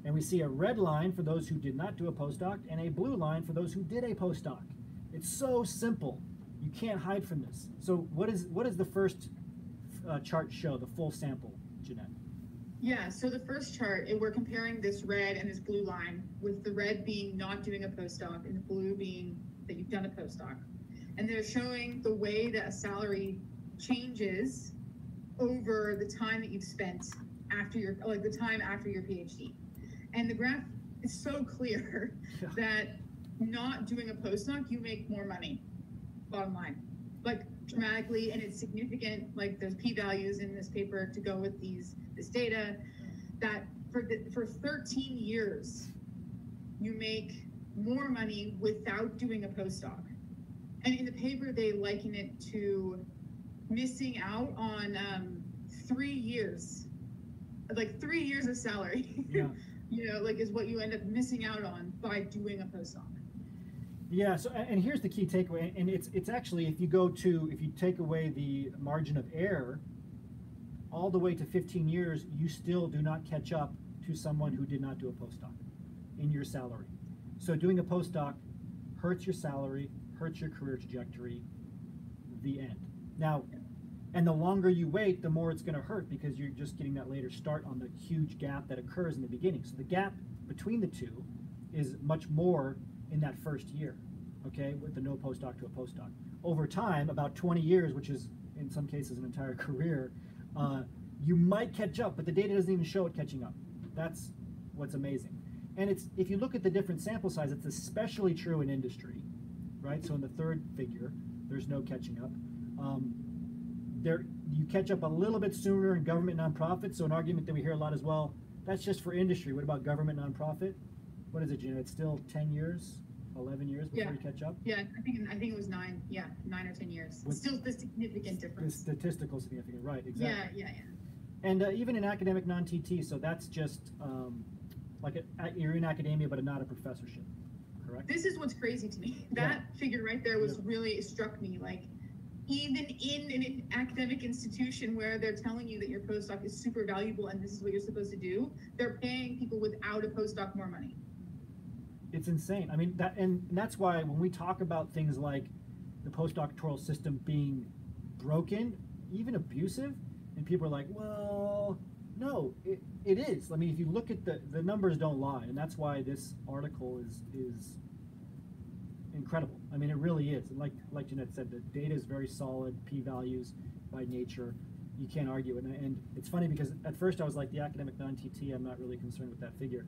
And we see a red line for those who did not do a postdoc, and a blue line for those who did a postdoc. It's so simple. You can't hide from this. So what is what does the first uh, chart show? The full sample, Jeanette. Yeah, so the first chart, eh, we're comparing this red and this blue line, with the red being not doing a postdoc and the blue being that you've done a postdoc. And they're showing the way that a salary changes over the time that you've spent after your, like the time after your PhD. And the graph is so clear Yeah. that not doing a postdoc, you make more money, bottom line. Like dramatically, and it's significant. Like there's p-values in this paper to go with these this data. That for the, for 13 years, you make more money without doing a postdoc. And in the paper, they liken it to missing out on um, three years, like three years of salary. Yeah. you know, like is what you end up missing out on by doing a postdoc. Yeah. So, and and here's the key takeaway, and it's it's actually if you go to if you take away the margin of error, all the way to 15 years, you still do not catch up to someone who did not do a postdoc in your salary. So doing a postdoc hurts your salary, hurts your career trajectory, the end. Now, and the longer you wait, the more it's going to hurt because you're just getting that later start on the huge gap that occurs in the beginning. So the gap between the two is much more in that first year, okay, with the no postdoc to a postdoc. Over time, about 20 years, which is in some cases an entire career, uh, you might catch up, but the data doesn't even show it catching up. That's what's amazing. And it's if you look at the different sample size, it's especially true in industry, right? So in the third figure, there's no catching up. Um, there, you catch up a little bit sooner in government nonprofit. So an argument that we hear a lot as well, that's just for industry. What about government nonprofit? What is it, Gina? It's still 10 years, 11 years before Yeah. you catch up? Yeah, I think, I think it was nine, yeah, nine or ten years. With- Still the significant difference. The statistical significant, right, exactly. yeah, yeah. yeah. And uh, even in academic non-TT, so that's just um, like a, you're in academia, but not a professorship, correct? This is what's crazy to me. Yeah. That figure right there was Yeah. really it struck me. Like, even in an academic institution where they're telling you that your postdoc is super valuable and this is what you're supposed to do, they're paying people without a postdoc more money. It's insane. I mean, that and that's why when we talk about things like the postdoctoral system being broken, even abusive, and people are like, well, no, it, it is. I mean, if you look at the the numbers don't lie, and that's why this article is is incredible. I mean, it really is. And like like Jeanette said, the data is very solid, p values by nature. You can't argue it. And, and it's funny because at first I was like, the academic non-TT, I'm not really concerned with that figure.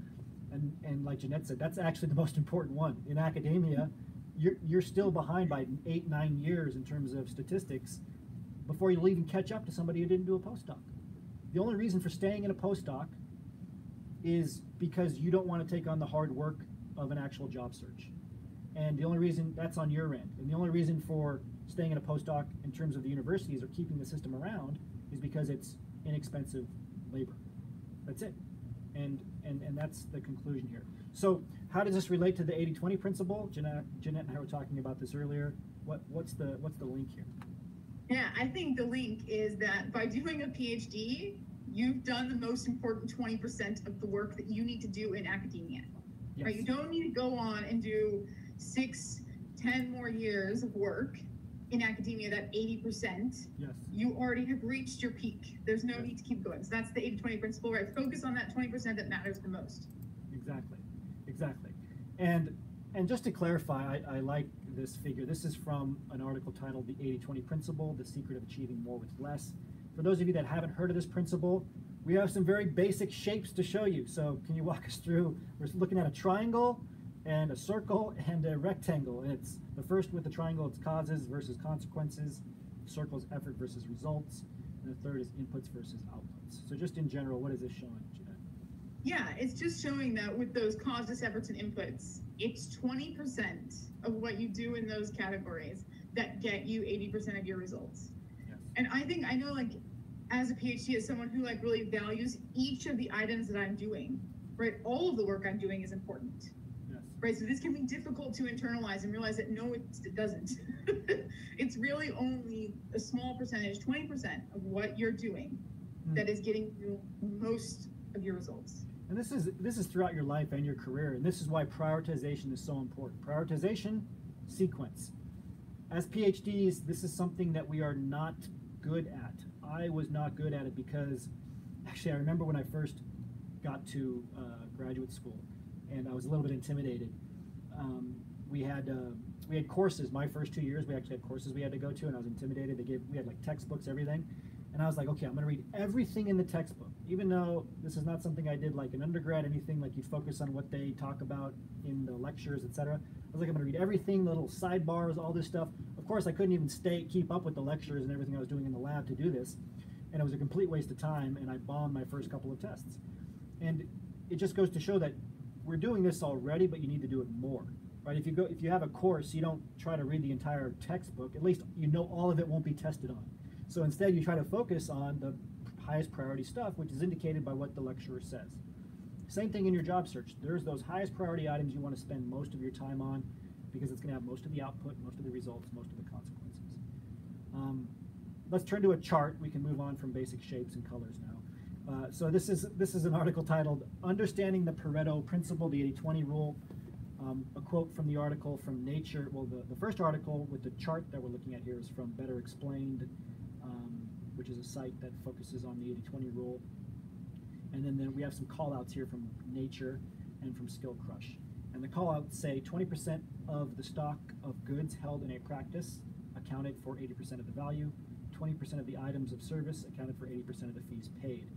And and like Jeanette said, that's actually the most important one in academia. You're you're still behind by eight nine years in terms of statistics before you'll even catch up to somebody who didn't do a postdoc. The only reason for staying in a postdoc is because you don't want to take on the hard work of an actual job search. And the only reason that's on your end, and the only reason for staying in a postdoc in terms of the universities or keeping the system around is because it's inexpensive labor. That's it. And and, and that's the conclusion here. So how does this relate to the 80-20 principle? Jeanette, Jeanette and I were talking about this earlier. What what's the what's the link here? Yeah, I think the link is that by doing a PhD, you've done the most important 20% of the work that you need to do in academia. Yes. Right? You don't need to go on and do six, ten more years of work in academia, that 80%. Yes. You already have reached your peak. There's no need to keep going. So that's the 80 20 principle, right? Focus on that 20% that matters the most. Exactly, exactly. And and just to clarify, I, I like this figure. This is from an article titled "The 80-20 Principle: The Secret of Achieving More with Less." For those of you that haven't heard of this principle, we have some very basic shapes to show you. So can you walk us through? We're looking at a triangle and a circle and a rectangle. And it's the first with the triangle, it's causes versus consequences. circles effort versus results. And the third is inputs versus outputs. So just in general, what is this showing, Jeanette? Yeah, it's just showing that with those causes, efforts, and inputs, it's 20% of what you do in those categories that get you 80% of your results. Yes. And I think I know, like, as a PhD, as someone who like really values each of the items that I'm doing, right? All of the work I'm doing is important. Right? So this can be difficult to internalize and realize that no, it, doesn't. it's really only a small percentage, 20% of what you're doing Hmm. that is getting you most of your results. And this is this is throughout your life and your career, and this is why prioritization is so important. Prioritization, sequence. As PhDs, this is something that we are not good at. I was not good at it because, actually, I remember when I first got to uh, graduate school, and I was a little bit intimidated. Um, we had uh, we had courses. My first two years, we actually had courses we had to go to, and I was intimidated. They gave we had like textbooks, everything. And I was like, okay, I'm going to read everything in the textbook, even though this is not something I did like in undergrad, anything like you focus on what they talk about in the lectures, etc. I was like, I'm going to read everything, the little sidebars, all this stuff. Of course, I couldn't even stay keep up with the lectures and everything I was doing in the lab to do this, and it was a complete waste of time. And I bombed my first couple of tests. And it just goes to show that we're doing this already, but you need to do it more. Right? If you go, if you have a course, you don't try to read the entire textbook. At least you know all of it won't be tested on. So instead, you try to focus on the highest priority stuff, which is indicated by what the lecturer says. Same thing in your job search. There's those highest priority items you want to spend most of your time on because it's going to have most of the output, most of the results, most of the consequences. Um, let's turn to a chart. We can move on from basic shapes and colors now. Uh, so this is this is an article titled "Understanding the Pareto Principle, the 80-20 Rule." Um, a quote from the article from Nature, well, the, the first article with the chart that we're looking at here is from BetterExplained, um, which is a site that focuses on the 80-20 rule. And then, then we have some callouts here from Nature and from Skill Crush. And the callouts say 20% of the stock of goods held in a practice accounted for 80% of the value, 20% of the items of service accounted for 80% of the fees paid.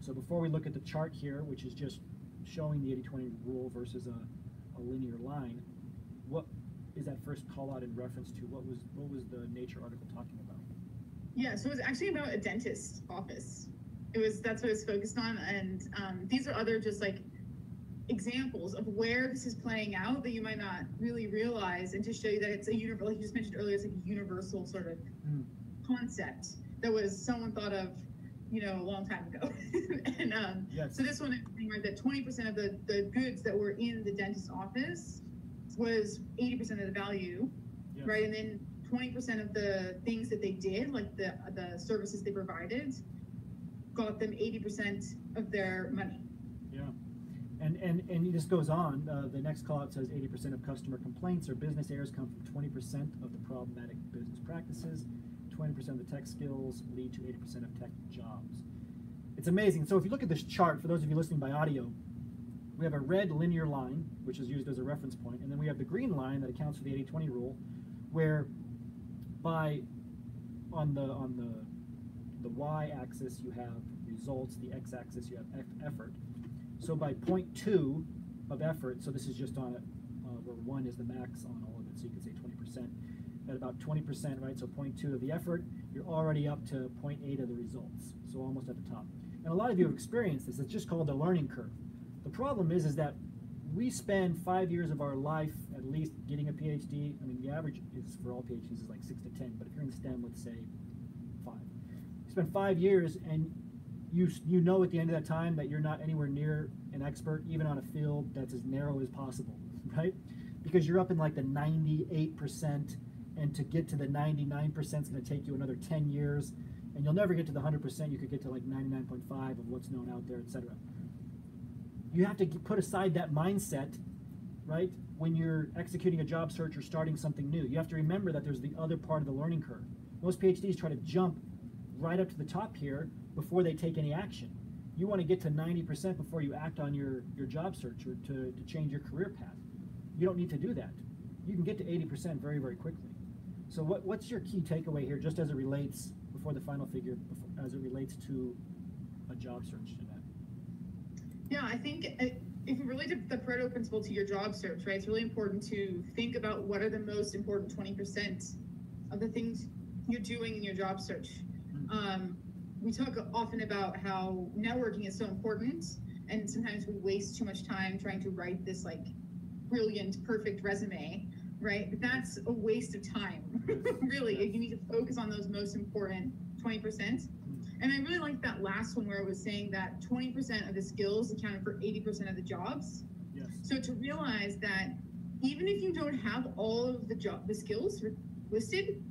So before we look at the chart here, which is just showing the 80-20 rule versus a, a linear line, what is that first call out in reference to? What was what was the Nature article talking about? Yeah, so it was actually about a dentist office. It was that's what it was focused on, and um, these are other just like examples of where this is playing out that you might not really realize, and to show you that it's a universal. Like you just mentioned earlier, it's like a universal sort of Mm. concept that was someone thought of, you know, a long time ago. and um, Yes. so this one right that twenty percent of the the goods that were in the dentist's office was eighty percent of the value Yes. right? And then twenty percent of the things that they did, like the the services they provided, got them eighty percent of their money. Yeah, and and and this goes on. Uh, the next call out says 80% of customer complaints or business errors come from 20% of the problematic business practices. 20% of the tech skills lead to 80% of tech jobs. It's amazing. So if you look at this chart, for those of you listening by audio, we have a red linear line, which is used as a reference point, and then we have the green line that accounts for the 80-20 rule, where by on the on the the y-axis you have results, the x-axis you have eff- effort. So by point two of effort, so this is just on it, uh, where one is the max on all of it, so you can say twenty percent. At about twenty percent, right, so point 0.2 of the effort, you're already up to point 0.8 of the results, so almost at the top. And a lot of you have experienced this, it's just called the learning curve. The problem is, is that we spend five years of our life at least getting a PhD. I mean, the average is for all PhDs is like six to ten, but if you're in STEM, let's say five. You spend five years and you you know at the end of that time that you're not anywhere near an expert, even on a field that's as narrow as possible, right? Because you're up in like the 98%, and to get to the 99% is going to take you another 10 years, and you'll never get to the 100%. You could get to like 99.5 of what's known out there, etc. You have to put aside that mindset, right? When you're executing a job search or starting something new, you have to remember that there's the other part of the learning curve. Most PhDs try to jump right up to the top here before they take any action. You want to get to 90% before you act on your, your job search or to, to change your career path. You don't need to do that. You can get to 80% very, very quickly. So what, what's your key takeaway here, just as it relates, before the final figure, before, as it relates to a job search, Jeanette? Yeah, I think uh, if you relate the Pareto principle to your job search, right, it's really important to think about what are the most important twenty percent of the things you're doing in your job search. Um, we talk often about how networking is so important, and sometimes we waste too much time trying to write this like brilliant, perfect resume, right? But that's a waste of time. really, you need to focus on those most important twenty percent. Mm-hmm. And I really like that last one where it was saying that 20% of the skills accounted for 80% of the jobs. Yes. So to realize that even if you don't have all of the job the skills listed,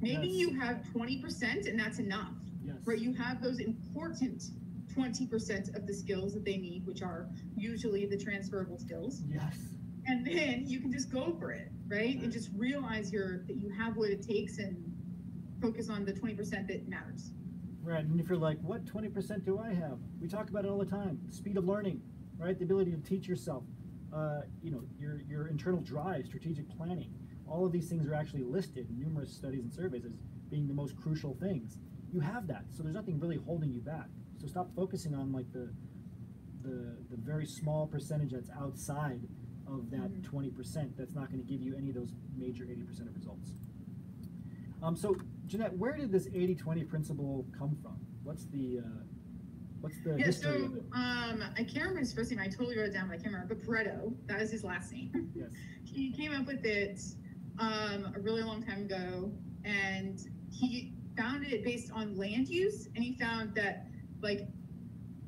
maybe Yes. you have 20% and that's enough. Yes. Right? You have those important 20% of the skills that they need, which are usually the transferable skills. Yes. And then you can just go for it, right? And just realize you're that you have what it takes and focus on the 20% that matters. Right, and if you're like, what 20% do I have? We talk about it all the time. Speed of learning, right? The ability to teach yourself, uh, you know, your, your internal drive, strategic planning. All of these things are actually listed in numerous studies and surveys as being the most crucial things. You have that, so there's nothing really holding you back. So stop focusing on like the the, the very small percentage that's outside of that Mhm. 20% that's not going to give you any of those major 80% of results. Um, so, Jeanette, where did this 80-20 principle come from? What's the uh, what's the Yeah, history so of it? um, I can't remember his first name. I totally wrote it down, but I can't remember. But Pareto, that is his last name. Yes. he came up with it um, a really long time ago, and he founded it based on land use, and he found that like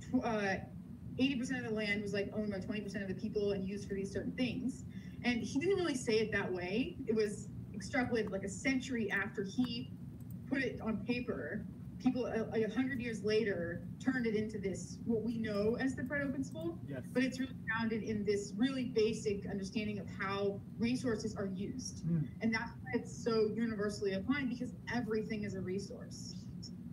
tw- uh, 80% of the land was like owned by 20% of the people and used for these certain things. And he didn't really say it that way. It was extrapolated like a century after he put it on paper people uh, like a hundred years later turned it into this what we know as the Pareto principle, Yes. but it's really grounded in this really basic understanding of how resources are used. Hmm. And that's why it's so universally applied because everything is a resource.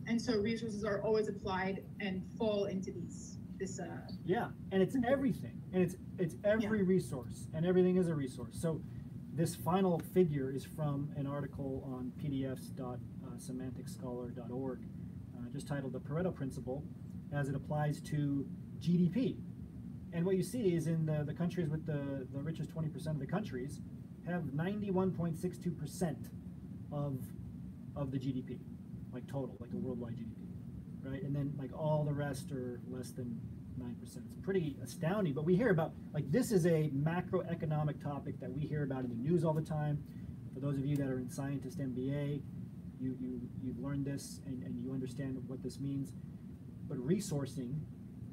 And so resources are always applied and fall into these this uh Yeah, and it's everything, and it's it's every resource, and everything is a resource. So, this final figure is from an article on pdfs.semanticscholar.org, uh, just titled "The Pareto Principle as it applies to GDP." And what you see is in the, the countries with the, the richest 20% of the countries have 91.62% of of the GDP, like total, like the worldwide GDP, right? And then like all the rest are less than 9%. It's pretty astounding, but we hear about like this is a macroeconomic topic that we hear about in the news all the time. For those of you that are in scientist MBA, you, you, you've learned this and, and you understand what this means. But resourcing,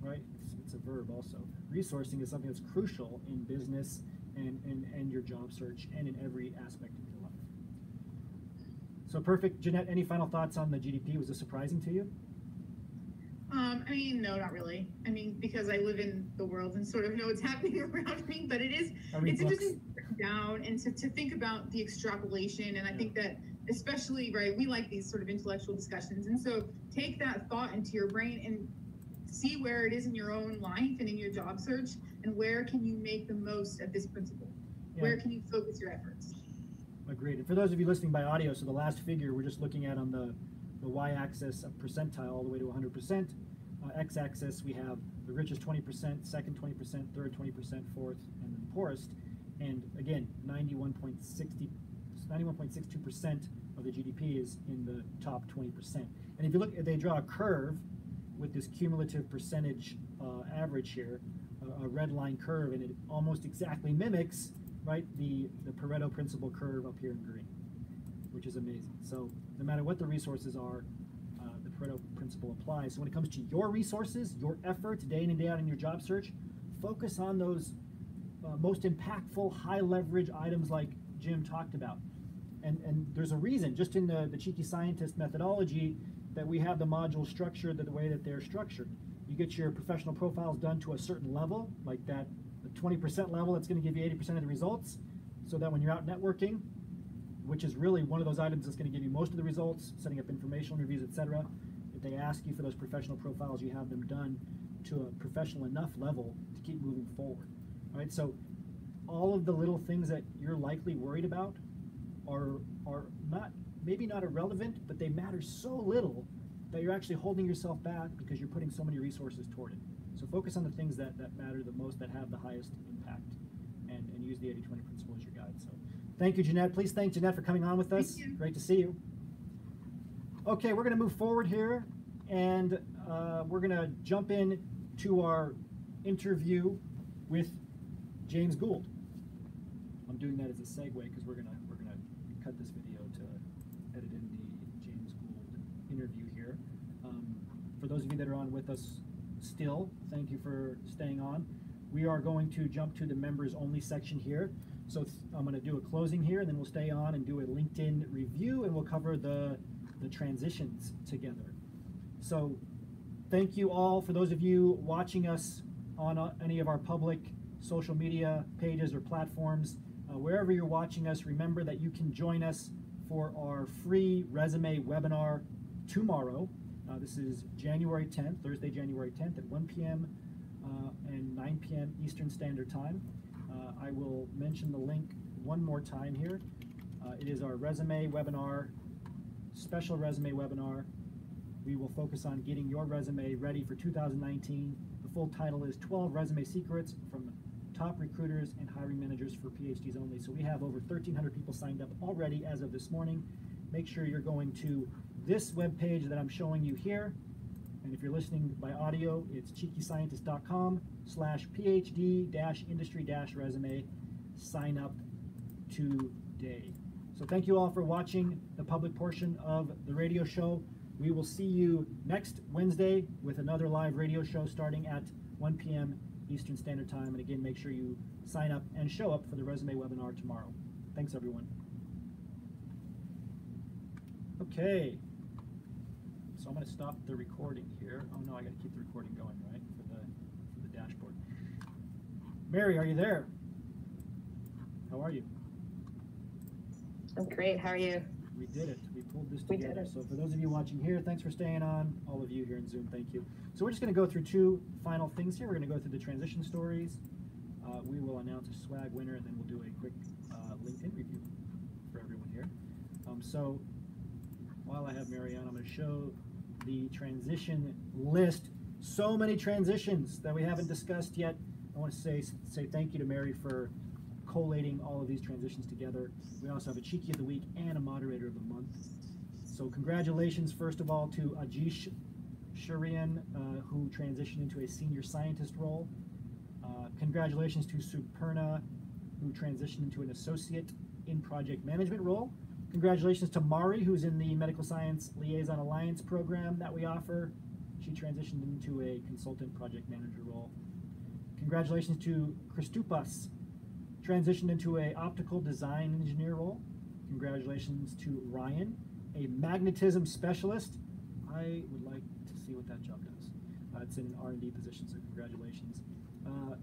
right? It's, it's a verb also. Resourcing is something that's crucial in business and, and, and your job search and in every aspect of your life. So perfect. Jeanette, any final thoughts on the GDP? Was this surprising to you? Um, I mean, no, not really. I mean, because I live in the world and sort of know what's happening around me, but it is it's books. interesting to down and to, to think about the extrapolation. And I think that, especially, right, we like these sort of intellectual discussions. And so take that thought into your brain and see where it is in your own life and in your job search and where can you make the most of this principle? Yeah. Where can you focus your efforts? Agreed. And for those of you listening by audio, so the last figure we're just looking at on the, the y-axis of percentile all the way to 100%. Uh, x-axis we have the richest 20%, second 20%, third 20%, fourth, and then poorest. And again, 91.60, 91.62% of the GDP is in the top 20%. And if you look, they draw a curve with this cumulative percentage uh, average here, a, a red line curve, and it almost exactly mimics, right, the, the Pareto principle curve up here in green, which is amazing. So no matter what the resources are, uh, the Pareto principle applies. So when it comes to your resources, your efforts day in and day out in your job search, focus on those uh, most impactful, high leverage items like Jim talked about. And, and there's a reason, just in the, the cheeky scientist methodology, that we have the module structured the way that they're structured. You get your professional profiles done to a certain level, like that 20% level that's going to give you 80% of the results, so that when you're out networking, which is really one of those items that's going to give you most of the results, setting up informational interviews, etc. If they ask you for those professional profiles, you have them done to a professional enough level to keep moving forward. All right, So all of the little things that you're likely worried about are are not maybe not irrelevant, but they matter so little that you're actually holding yourself back because you're putting so many resources toward it. So focus on the things that, that matter the most, that have the highest impact, and, and use the 80-20 principle as your guide. So thank you, Jeanette. Please thank Jeanette for coming on with us. Great to see you. Okay, we're going to move forward here, and uh, we're going to jump in to our interview with James Gould. I'm doing that as a segue because we're gonna we're gonna cut this video to edit in the James Gould interview here. Um, for those of you that are on with us still, thank you for staying on. We are going to jump to the members only section here. So I'm going to do a closing here, and then we'll stay on and do a LinkedIn review, and we'll cover the the transitions together. So thank you all for those of you watching us on uh, any of our public social media pages or platforms. Uh, wherever you're watching us, remember that you can join us for our free resume webinar tomorrow. Uh, this is January 10th, Thursday, January 10th at 1 p.m. Uh, and 9 p.m. Eastern Standard Time. Uh, I will mention the link one more time here. Uh, it is our resume webinar, special resume webinar. We will focus on getting your resume ready for 2019. The full title is 12 Resume Secrets from Top Recruiters and Hiring Managers for PhDs Only. So we have over 1,300 people signed up already as of this morning. Make sure you're going to this webpage that I'm showing you here. And if you're listening by audio, it's cheekyscientist.com slash PhD dash industry dash resume. Sign up today. So thank you all for watching the public portion of the radio show. We will see you next Wednesday with another live radio show starting at 1 p.m. Eastern Standard Time. And again, make sure you sign up and show up for the resume webinar tomorrow. Thanks, everyone. Okay. So I'm gonna stop the recording here. Oh no, I gotta keep the recording going, right, for the, for the dashboard. Mary, are you there? How are you? I'm great. How are you? We did it. We pulled this together. So for those of you watching here, thanks for staying on. All of you here in Zoom, thank you. So we're just going to go through two final things here. We're going to go through the transition stories. Uh, we will announce a swag winner, and then we'll do a quick uh, LinkedIn review for everyone here. Um, so while I have Marianne, I'm going to show the transition list. So many transitions that we haven't discussed yet. I want to say say thank you to Mary for collating all of these transitions together. We also have a Cheeky of the Week and a Moderator of the Month. So congratulations, first of all, to Ajish Sharian, uh, who transitioned into a senior scientist role. Uh, congratulations to Superna, who transitioned into an associate in project management role. Congratulations to Mari, who's in the Medical Science Liaison Alliance program that we offer. She transitioned into a consultant project manager role. Congratulations to Christupas, transitioned into a optical design engineer role. Congratulations to Ryan, a magnetism specialist. I would like to see what that job does. Uh, it's in an R&D position, so congratulations. Uh,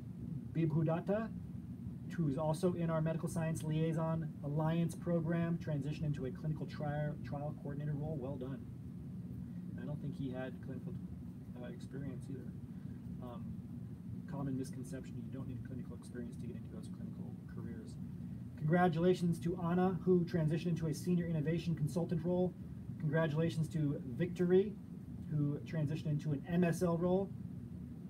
Bib Hudata, who's also in our Medical Science Liaison Alliance program, transitioned into a clinical trial, trial coordinator role. Well done. I don't think he had clinical uh, experience either. Um, common misconception, you don't need clinical experience to get into those clinical careers. Congratulations to Anna, who transitioned into a senior innovation consultant role. Congratulations to Victory, who transitioned into an MSL role.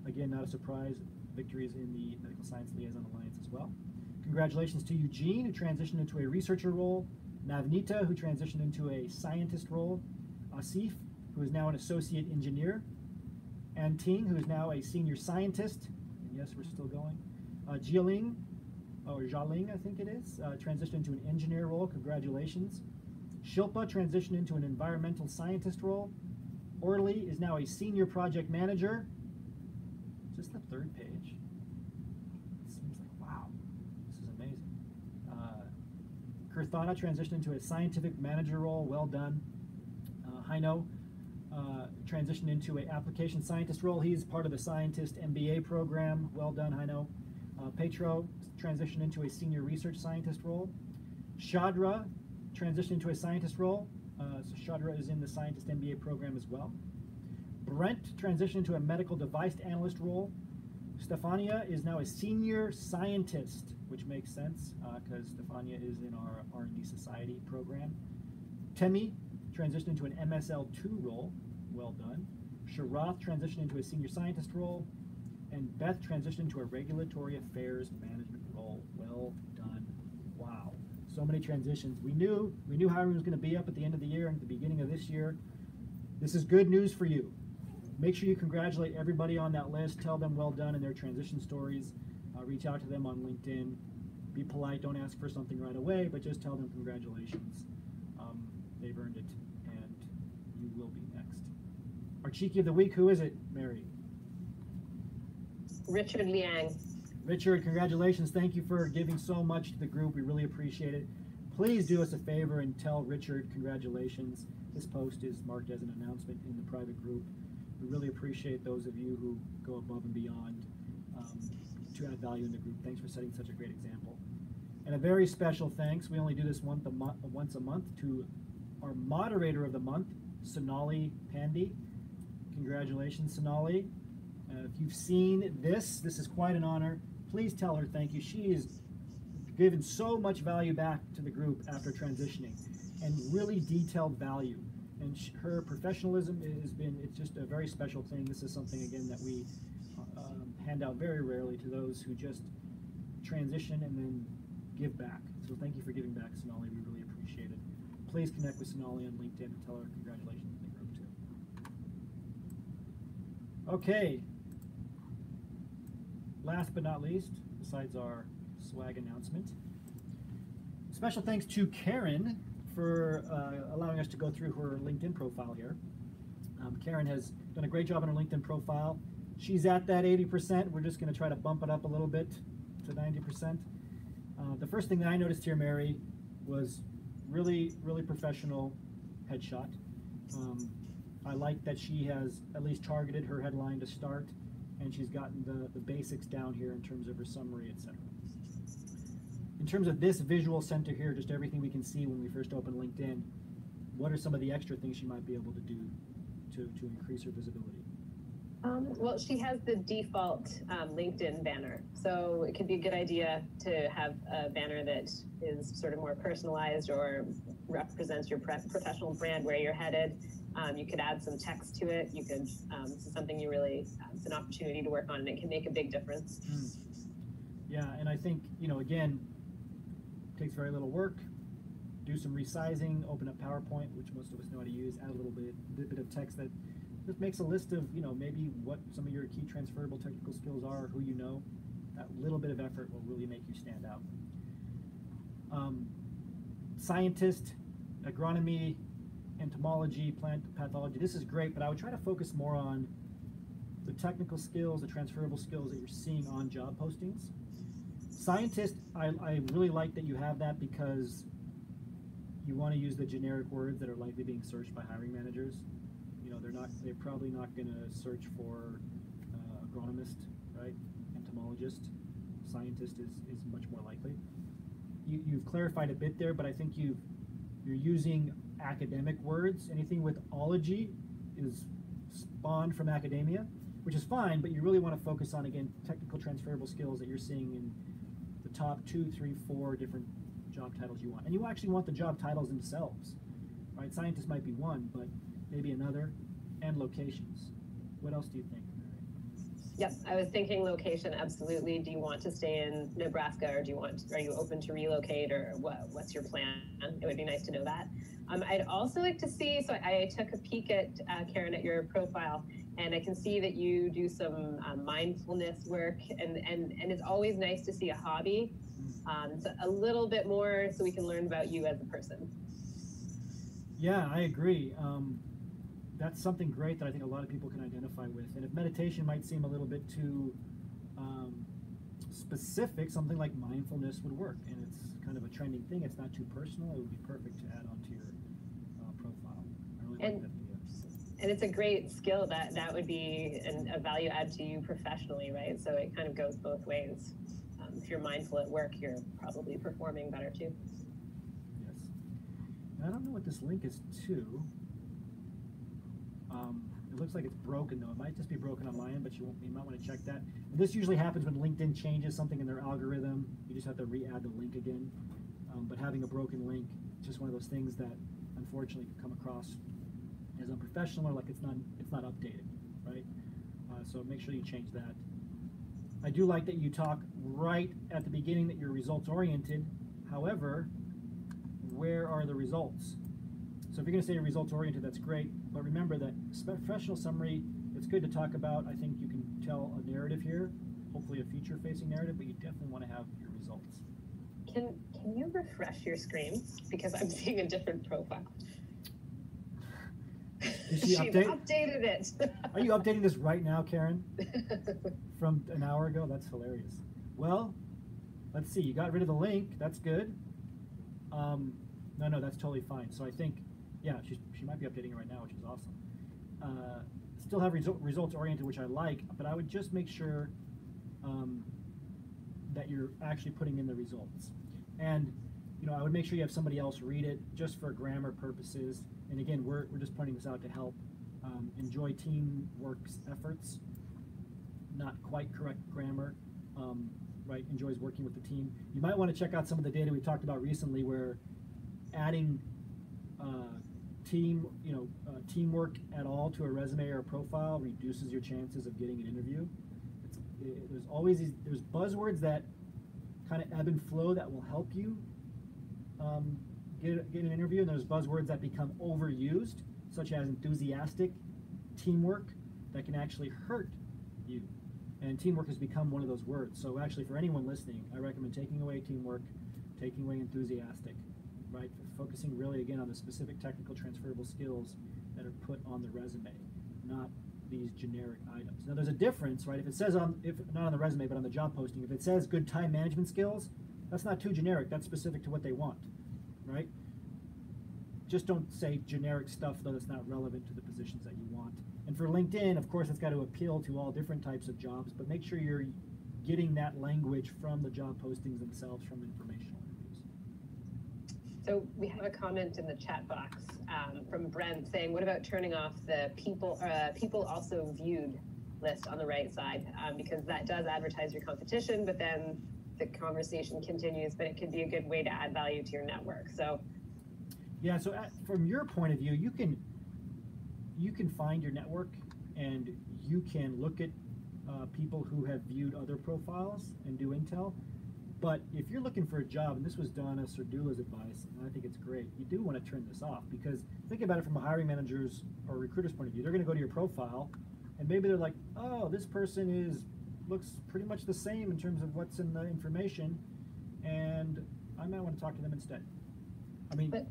Again, not a surprise, Victory is in the Medical Science Liaison Alliance as well. Congratulations to Eugene, who transitioned into a researcher role. Navnita, who transitioned into a scientist role. Asif, who is now an associate engineer. Antine, who is now a senior scientist. And yes, we're still going. Uh, Jialing, or Jialing, I think it is, uh, transitioned into an engineer role. Congratulations. Shilpa transitioned into an environmental scientist role. Orly is now a senior project manager. Is this the third page? It seems like, wow, this is amazing. Uh, Kurthana transitioned into a scientific manager role. Well done. Uh, Heino uh, transitioned into a application scientist role. He's part of the scientist MBA program. Well done, Heino. Uh, Petro transitioned into a senior research scientist role. Shadra transitioned into a scientist role. Uh, so Shadra is in the scientist MBA program as well. Brent transitioned into a medical device analyst role. Stefania is now a senior scientist, which makes sense uh, because Stefania is in our R&D Society program. Temi transitioned into an MSL2 role. Well done. Sharath transitioned into a senior scientist role. And Beth transitioned into a regulatory affairs management role. Well done. Wow. So many transitions. We knew we knew hiring was going to be up at the end of the year and at the beginning of this year. This is good news for you. Make sure you congratulate everybody on that list. Tell them well done in their transition stories. Uh, reach out to them on LinkedIn. Be polite. Don't ask for something right away, but just tell them congratulations. Um, they've earned it, and you will be next. Our cheeky of the week. Who is it, Mary? Richard Liang. Richard, congratulations. Thank you for giving so much to the group. We really appreciate it. Please do us a favor and tell Richard congratulations. This post is marked as an announcement in the private group. We really appreciate those of you who go above and beyond um, to add value in the group. Thanks for setting such a great example. And a very special thanks, we only do this once a, mo- once a month, to our moderator of the month, Sonali Pandey. Congratulations, Sonali. Uh, if you've seen this, this is quite an honor. Please tell her thank you. She has given so much value back to the group after transitioning and really detailed value. And sh- her professionalism has been, it's just a very special thing. This is something, again, that we uh, um, hand out very rarely to those who just transition and then give back. So thank you for giving back, Sonali. We really appreciate it. Please connect with Sonali on LinkedIn and tell her congratulations in the group, too. Okay. Last but not least, besides our swag announcement, special thanks to Karen for uh, allowing us to go through her LinkedIn profile here. Um, Karen has done a great job on her LinkedIn profile. She's at that 80%. We're just going to try to bump it up a little bit to 90%. Uh, the first thing that I noticed here, Mary, was really, really professional headshot. Um, I like that she has at least targeted her headline to start, and she's gotten the, the basics down here in terms of her summary, etc. In terms of this visual center here, just everything we can see when we first open LinkedIn, what are some of the extra things she might be able to do to, to increase her visibility? Um, well, she has the default um, LinkedIn banner. So it could be a good idea to have a banner that is sort of more personalized or represents your professional brand, where you're headed. Um, you could add some text to it. You could, um, this is something you really, um, it's an opportunity to work on and it can make a big difference. Mm. Yeah, and I think, you know, again, takes very little work. Do some resizing, open up PowerPoint, which most of us know how to use, add a little bit, bit of text that just makes a list of, you know, maybe what some of your key transferable technical skills are, who you know. That little bit of effort will really make you stand out. Um, scientist, agronomy, entomology, plant pathology. This is great, but I would try to focus more on the technical skills, the transferable skills that you're seeing on job postings. Scientist, I, I really like that you have that because you want to use the generic words that are likely being searched by hiring managers. You know, they're not, they're probably not going to search for uh, agronomist, right? Entomologist. Scientist is, is much more likely. You, you've clarified a bit there, but I think you've, you're using academic words. Anything with ology is spawned from academia, which is fine, but you really want to focus on, again, technical transferable skills that you're seeing in the top two, three, four different job titles you want. And you actually want the job titles themselves, right? Scientist might be one, but maybe another, and locations. What else do you think? Yep, I was thinking location, absolutely. Do you want to stay in Nebraska or do you want, are you open to relocate or what, what's your plan? It would be nice to know that. Um, I'd also like to see, so I, I took a peek at, uh, Karen, at your profile, and I can see that you do some uh, mindfulness work, and, and, and it's always nice to see a hobby. Um, so a little bit more so we can learn about you as a person. Yeah, I agree. Um, that's something great that I think a lot of people can identify with. And if meditation might seem a little bit too um, specific, something like mindfulness would work. And it's kind of a trending thing. It's not too personal. It would be perfect to add onto your uh, profile. I really And- like. And it's a great skill that that would be an, a value add to you professionally, right? So it kind of goes both ways. Um, if you're mindful at work, you're probably performing better too. Yes. I don't know what this link is to. Um, it looks like it's broken though. It might just be broken on my end, but you, you might want to check that. And this usually happens when LinkedIn changes something in their algorithm. You just have to re-add the link again. Um, but having a broken link, just one of those things that unfortunately can come across as unprofessional or like it's not it's not updated, right? Uh, so make sure you change that. I do like that you talk right at the beginning that you're results oriented. However, where are the results? So if you're going to say results oriented, that's great. But remember that professional summary, it's good to talk about. I think you can tell a narrative here, hopefully a future facing narrative, but you definitely want to have your results. Can can you refresh your screen because I'm seeing a different profile? She she update? updated it. Are you updating this right now, Karen? From an hour ago? That's hilarious. Well, let's see. You got rid of the link. That's good. Um, no, no, that's totally fine. So I think, yeah, she's, she might be updating it right now, which is awesome. Uh, still have result, results oriented, which I like, but I would just make sure um, that you're actually putting in the results. And, you know, I would make sure you have somebody else read it just for grammar purposes. And again, we're, we're just pointing this out to help um, enjoy teamwork's efforts. Not quite correct grammar, um, right? Enjoys working with the team. You might want to check out some of the data we talked about recently, where adding uh, team, you know, uh, teamwork at all to a resume or a profile reduces your chances of getting an interview. It, there's always these, there's buzzwords that kind of ebb and flow that will help you um, get, get an interview, and there's buzzwords that become overused, such as enthusiastic, teamwork, that can actually hurt you. And teamwork has become one of those words. So actually, for anyone listening, I recommend taking away teamwork, taking away enthusiastic, right? Focusing really again on the specific technical transferable skills that are put on the resume, not these generic items. Now, there's a difference, right? If it says on, if not on the resume, but on the job posting, if it says good time management skills, that's not too generic. That's specific to what they want, right? just don't say generic stuff though that's not relevant to the positions that you want. And for LinkedIn, of course, it's got to appeal to all different types of jobs, but make sure you're getting that language from the job postings themselves from informational interviews. So we have a comment in the chat box um, from Brent saying, "What about turning off the people uh, people also viewed list on the right side um, because that does advertise your competition, but then the conversation continues. But it could be a good way to add value to your network. So Yeah, so at, from your point of view, you can you can find your network and you can look at uh, people who have viewed other profiles and do intel. But if you're looking for a job, and this was Donna Serdula's advice, and I think it's great, you do want to turn this off because think about it from a hiring manager's or recruiter's point of view. They're going to go to your profile, and maybe they're like, "Oh, this person is looks pretty much the same in terms of what's in the information, and I might want to talk to them instead." I mean, But-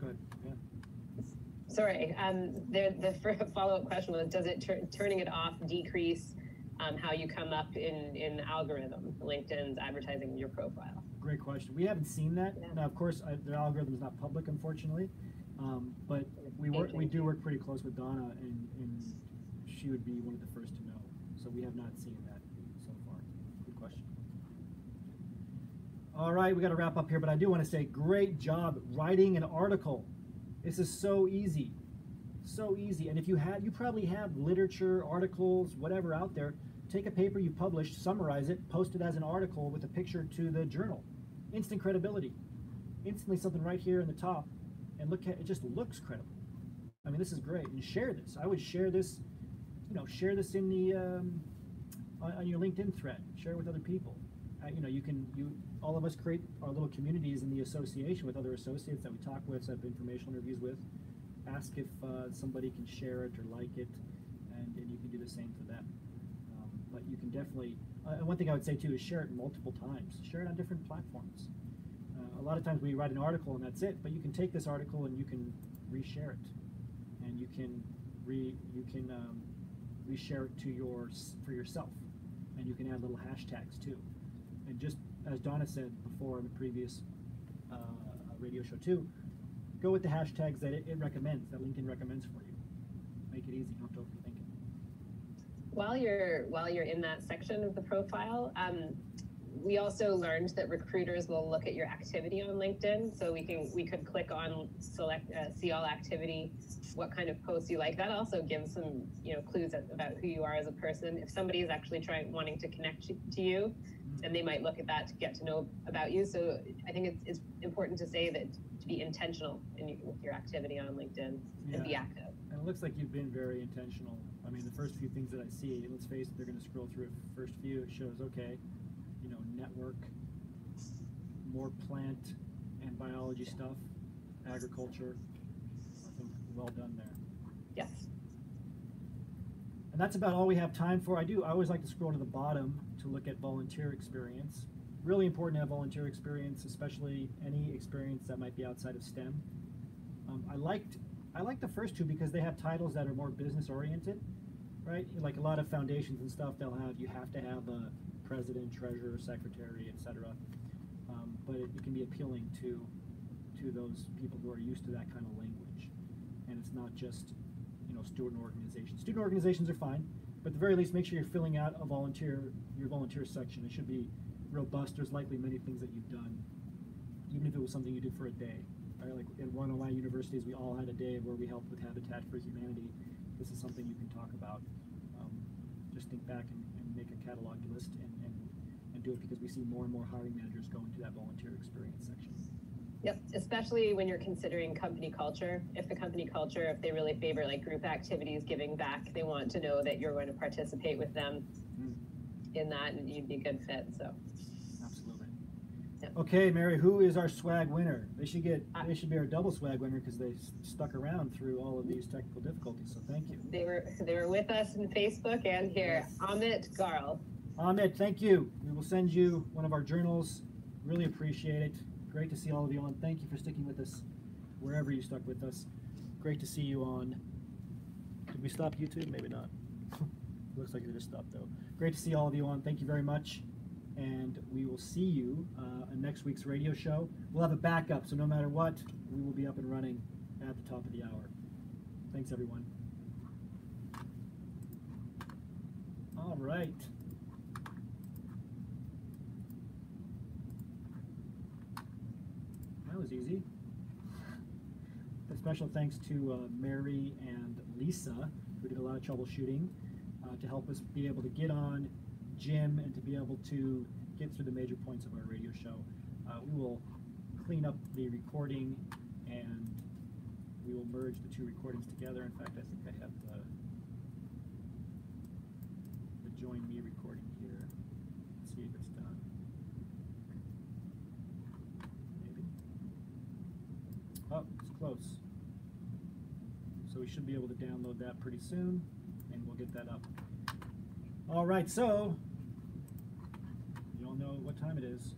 go ahead. Yeah. sorry, um, the the follow up question was, does it tur- turning it off decrease um, how you come up in in algorithm LinkedIn's advertising your profile? Great question. We haven't seen that. Yeah. Now, of course, I, the algorithm is not public, unfortunately, um, but we work. We do work pretty close with Donna, and, and she would be one of the first to know. So we have not seen that so far. Good question. All right, we got to wrap up here, but I do want to say, great job writing an article. This is so easy, so easy. And if you have, you probably have literature, articles, whatever out there. Take a paper you published, summarize it, post it as an article with a picture to the journal. Instant credibility. Instantly something right here in the top, and look at it. Just looks credible. I mean, this is great. And share this. I would share this. You know, share this in the um, on, on your LinkedIn thread. Share it with other people. Uh, you know, you can you all of us create our little communities in the association with other associates that we talk with, up informational interviews with. Ask if uh, somebody can share it or like it, and, and you can do the same for them. Um, but you can definitely. Uh, and one thing I would say too is share it multiple times. Share it on different platforms. Uh, a lot of times we write an article and that's it, but you can take this article and you can reshare it, and you can re you can um, reshare it to your for yourself, and you can add little hashtags too. And just as Donna said before in the previous uh, radio show too, go with the hashtags that it, it recommends, that LinkedIn recommends for you. Make it easy. Don't overthink it. While you're while you're in that section of the profile, um, we also learned that recruiters will look at your activity on LinkedIn. So we can we could click on select uh, see all activity, what kind of posts you like. That also gives some you know clues about who you are as a person. If somebody is actually trying wanting to connect to you, then they might look at that to get to know about you. So I think it's, it's important to say that to be intentional in your, with your activity on LinkedIn and be active. And it looks like you've been very intentional. I mean, the first few things that I see, let's face it, they're going to scroll through it. First few, it shows, okay, you know, network, more plant and biology stuff, agriculture. I think well done there. Yes. And that's about all we have time for. I do, I always like to scroll to the bottom to look at volunteer experience. Really important to have volunteer experience, especially any experience that might be outside of STEM. Um, I liked, I like the first two because they have titles that are more business oriented, right? Like a lot of foundations and stuff, they'll have, you have to have a president, treasurer, secretary, etc. Um, but it, it can be appealing to, to those people who are used to that kind of language. And it's not just you know, student organizations. Student organizations are fine, but at the very least, make sure you're filling out a volunteer, your volunteer section. It should be robust. There's likely many things that you've done, even if it was something you did for a day. Right? Like at one of my universities, we all had a day where we helped with Habitat for Humanity. This is something you can talk about. Um, just think back and, and make a catalog list and, and, and do it because we see more and more hiring managers go into that volunteer experience section. Yep, especially when you're considering company culture. If the company culture, if they really favor like group activities, giving back, they want to know that you're going to participate with them Mm. in that and you'd be a good fit. So Absolutely. Yep. Okay, Mary, who is our swag winner? They should get, Uh, they should be our double swag winner because they stuck around through all of these technical difficulties, so thank you. they were they were with us in Facebook and here. Amit Garl. Ahmed, thank you. We will send you one of our journals. Really appreciate it. Great to see all of you on. Thank you for sticking with us wherever you stuck with us. Great to see you on. Did we stop YouTube? Maybe not. Looks like it just stopped though. Great to see all of you on. Thank you very much. And we will see you uh, in next week's radio show. We'll have a backup, so no matter what, we will be up and running at the top of the hour. Thanks, everyone. All right. That was easy. A special thanks to uh, Mary and Lisa, who did a lot of troubleshooting uh, to help us be able to get on Jim and to be able to get through the major points of our radio show. Uh, we will clean up the recording and we will merge the two recordings together. In fact, I think I have the, the join me recording here. Let's see if it's done. Maybe. Oh, it's close. So we should be able to download that pretty soon and we'll get that up. All right, so you all know what time it is.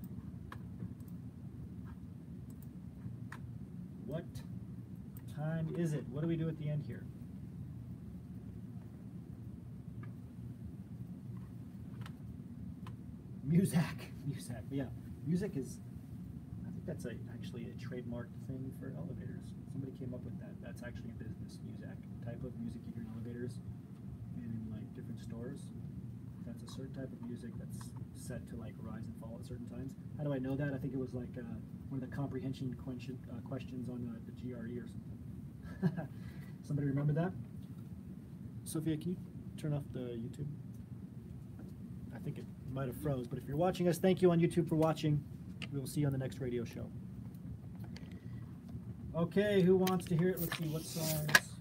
What time is it? What do we do at the end here? Music, music, yeah. Muzak is, I think that's a, actually a trademarked thing for elevators. Somebody came up with that. That's actually a business, Muzak, type of music you hear in elevators and in like different stores. That's a certain type of music that's set to like rise and fall at certain times. How do I know that? I think it was like uh, one of the comprehension question, uh, questions on uh, the GRE or something. Somebody remember that? Sophia, can you turn off the YouTube? I think it might have froze, but if you're watching us, thank you on YouTube for watching. We will see you on the next radio show. Okay, who wants to hear it? Let's see what songs.